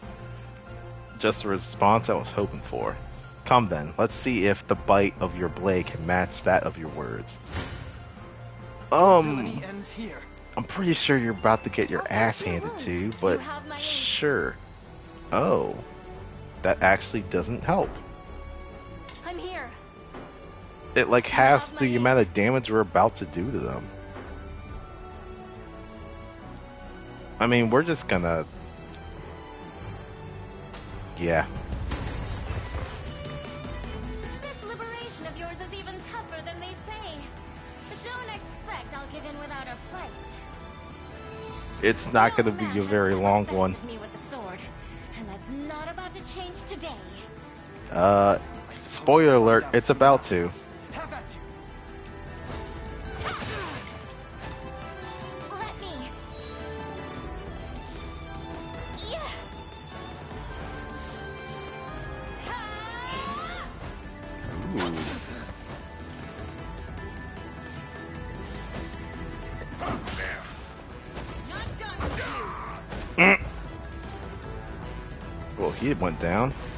Just the response I was hoping for. Come then, let's see if the bite of your blade can match that of your words. Um. I'm pretty sure you're about to get your ass handed to you, but sure. Oh, that actually doesn't help. I'm here. It like halves the amount of damage we're about to do to them. I mean, we're just gonna. Yeah. It's not gonna be a very long one. Me with the sword, and that's not about to change today. Uh, spoiler alert, it's about to. He went down.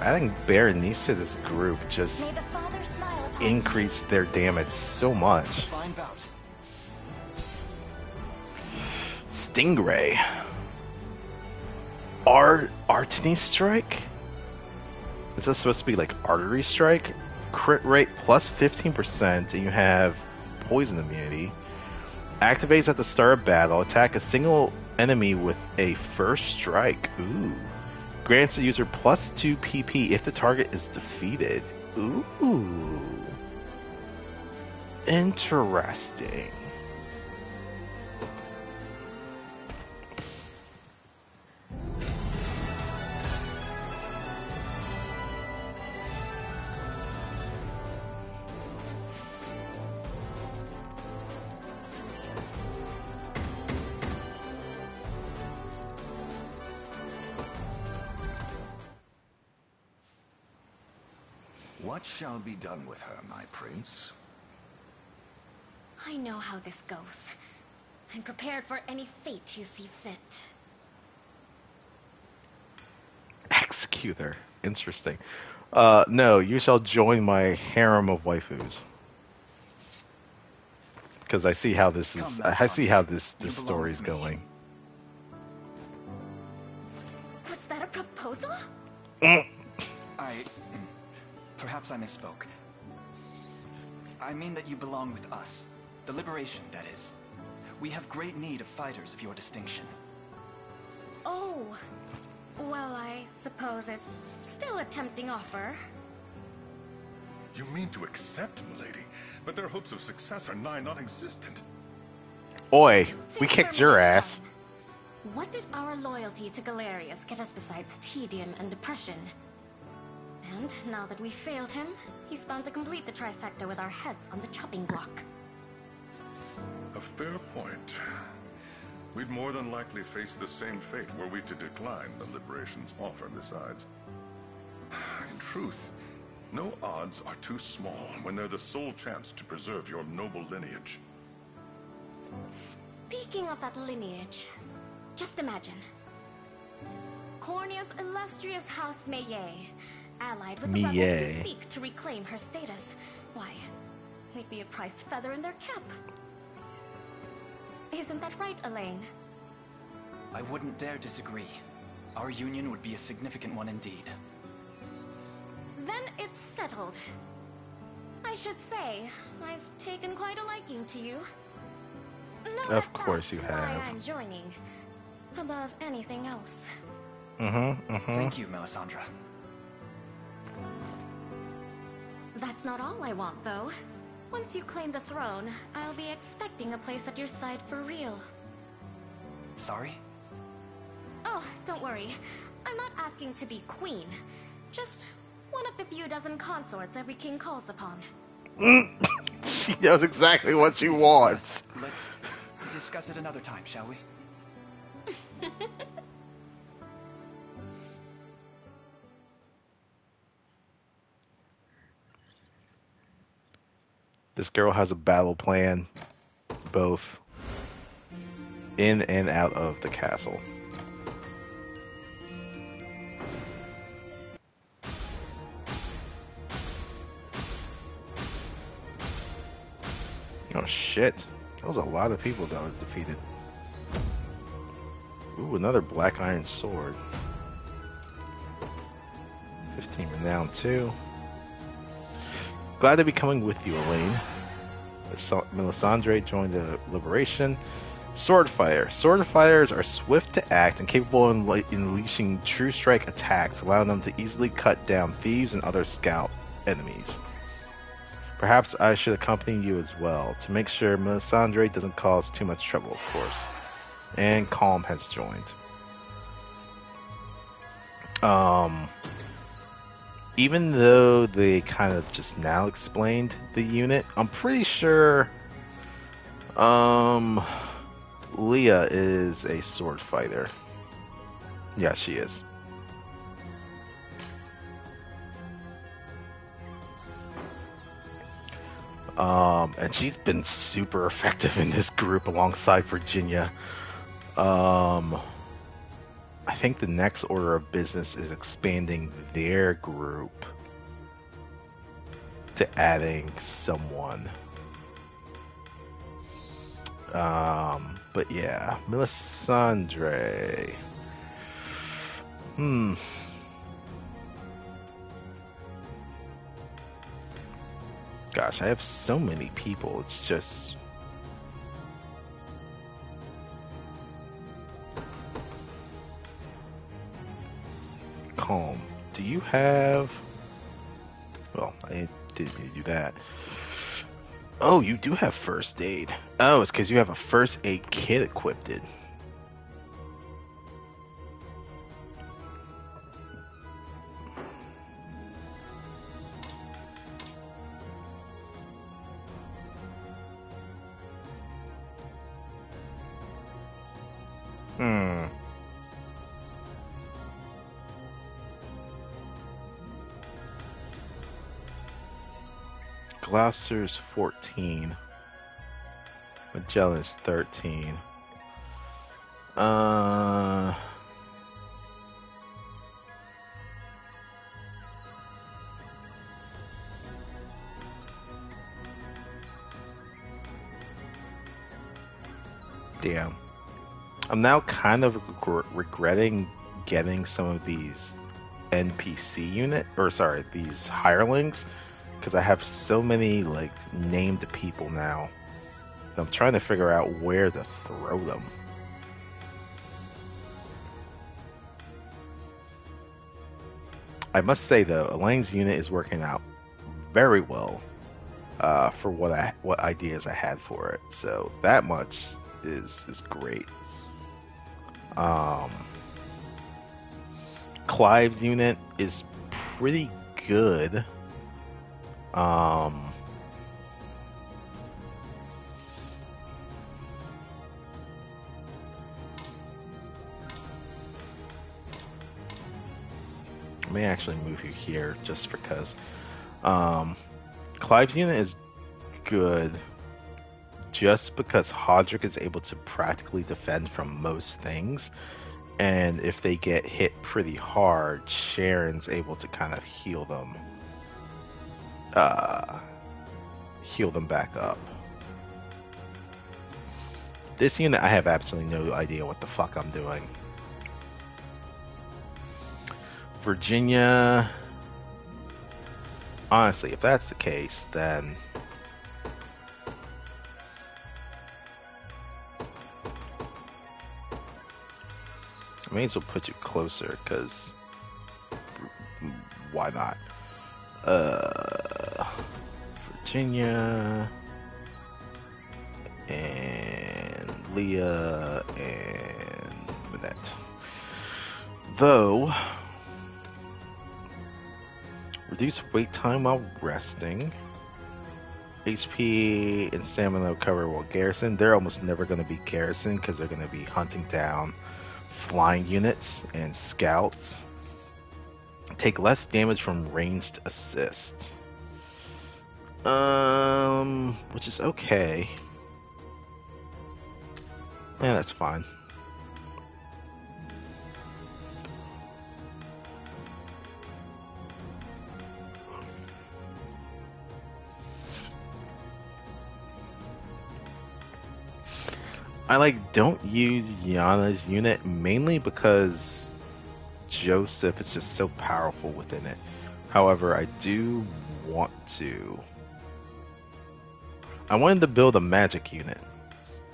Adding Berenice to this group just May the Father smile upon you. increased their damage so much. Stingray. Art Artany Strike? Is this supposed to be like Artery Strike? Crit rate plus 15%, and you have poison immunity. Activates at the start of battle. Attack a single enemy with a first strike. Ooh. Grants the user plus 2 PP if the target is defeated. Ooh. Interesting. What shall be done with her, my prince? I know how this goes. I'm prepared for any fate you see fit. Executor. Interesting. Uh, no, you shall join my harem of waifus. Because I see how this is. Come, I see how this this belong story's with me. going. Was that a proposal? I. Perhaps I misspoke. I mean that you belong with us. The Liberation, that is. We have great need of fighters of your distinction. Oh. Well, I suppose it's still a tempting offer. You mean to accept, milady, but their hopes of success are nigh non-existent. Oi, we kicked your ass. What did our loyalty to Galerius get us besides tedium and depression? And now that we failed him, he's bound to complete the trifecta with our heads on the chopping block. A fair point. We'd more than likely face the same fate were we to decline the Liberation's offer besides. In truth, no odds are too small when they're the sole chance to preserve your noble lineage. Speaking of that lineage, just imagine. Cornia's illustrious House Maillet, allied with the rebels Millet. who seek to reclaim her status. Why, we'd be a prized feather in their cap. Isn't that right, Elaine? I wouldn't dare disagree. Our union would be a significant one indeed. Then it's settled. I should say, I've taken quite a liking to you. No, Of course you that's why have. I'm joining. Above anything else. Mm-hmm. Mm-hmm. Thank you, Melisandre. That's not all I want, though. Once you claim the throne, I'll be expecting a place at your side for real. Sorry? Oh, don't worry. I'm not asking to be queen. Just one of the few dozen consorts every king calls upon. she knows exactly what she wants. Let's discuss it another time, shall we? This girl has a battle plan, both in and out of the castle. Oh shit. That was a lot of people that was defeated. Ooh, another black iron sword. 15 renown too. Glad to be coming with you, Elaine. Melisandre joined the Liberation. Swordfighter. Swordfighters are swift to act and capable in unleashing true strike attacks, allowing them to easily cut down thieves and other scout enemies. Perhaps I should accompany you as well, to make sure Melisandre doesn't cause too much trouble, of course. And Calm has joined. Um, even though they kind of just now explained the unit, I'm pretty sure um Leah is a sword fighter. Yeah, she is. Um, and she's been super effective in this group alongside Virginia. Um, I think the next order of business is expanding their group to adding someone. Um, but yeah, Melisandre. Hmm. Gosh, I have so many people. It's just. Calm. Do you have. Well, I didn't need to do that. Oh, you do have first aid. Oh, it's because you have a first aid kit equipped. Foster's 14. Magellan's 13. Uh. Damn. I'm now kind of regretting getting some of these NPC unit, or sorry, these hirelings because I have so many like named people now. I'm trying to figure out where to throw them. I must say though, Elaine's unit is working out very well uh, for what I what ideas I had for it. So that much is is great. Um, Clive's unit is pretty good. Um, I may actually move you here just because. Um, Clive's unit is good just because Hodrick is able to practically defend from most things. And if they get hit pretty hard, Sharon's able to kind of heal them. Uh, heal them back up. This unit, I have absolutely no idea what the fuck I'm doing. Virginia. Honestly, if that's the case, then. I may as well put you closer, because. Why not? Uh. Virginia. And Leah. And Minette. Though. Reduce wait time while resting. HP and stamina cover while garrison. They're almost never going to be garrison because they're going to be hunting down flying units and scouts. Take less damage from ranged assists. Um, which is okay. Yeah, that's fine. I like don't use Yahna's unit mainly because Josef is just so powerful within it. However, I do want to. I wanted to build a magic unit,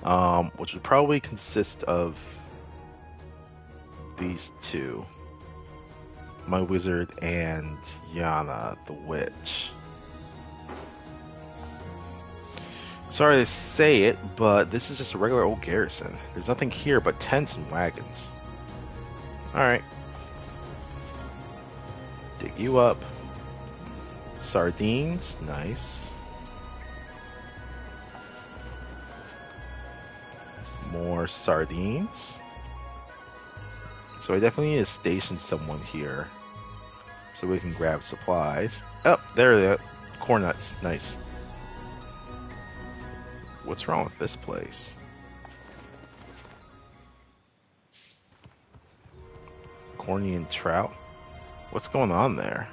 um, which would probably consist of these two my wizard and Yahna the witch. Sorry to say it, but this is just a regular old garrison. There's nothing here but tents and wagons. Alright. Dig you up. Sardines, nice. More sardines. So I definitely need to station someone here so we can grab supplies. Oh, there they are. Corn nuts, nice. What's wrong with this place? Corny and trout? What's going on there?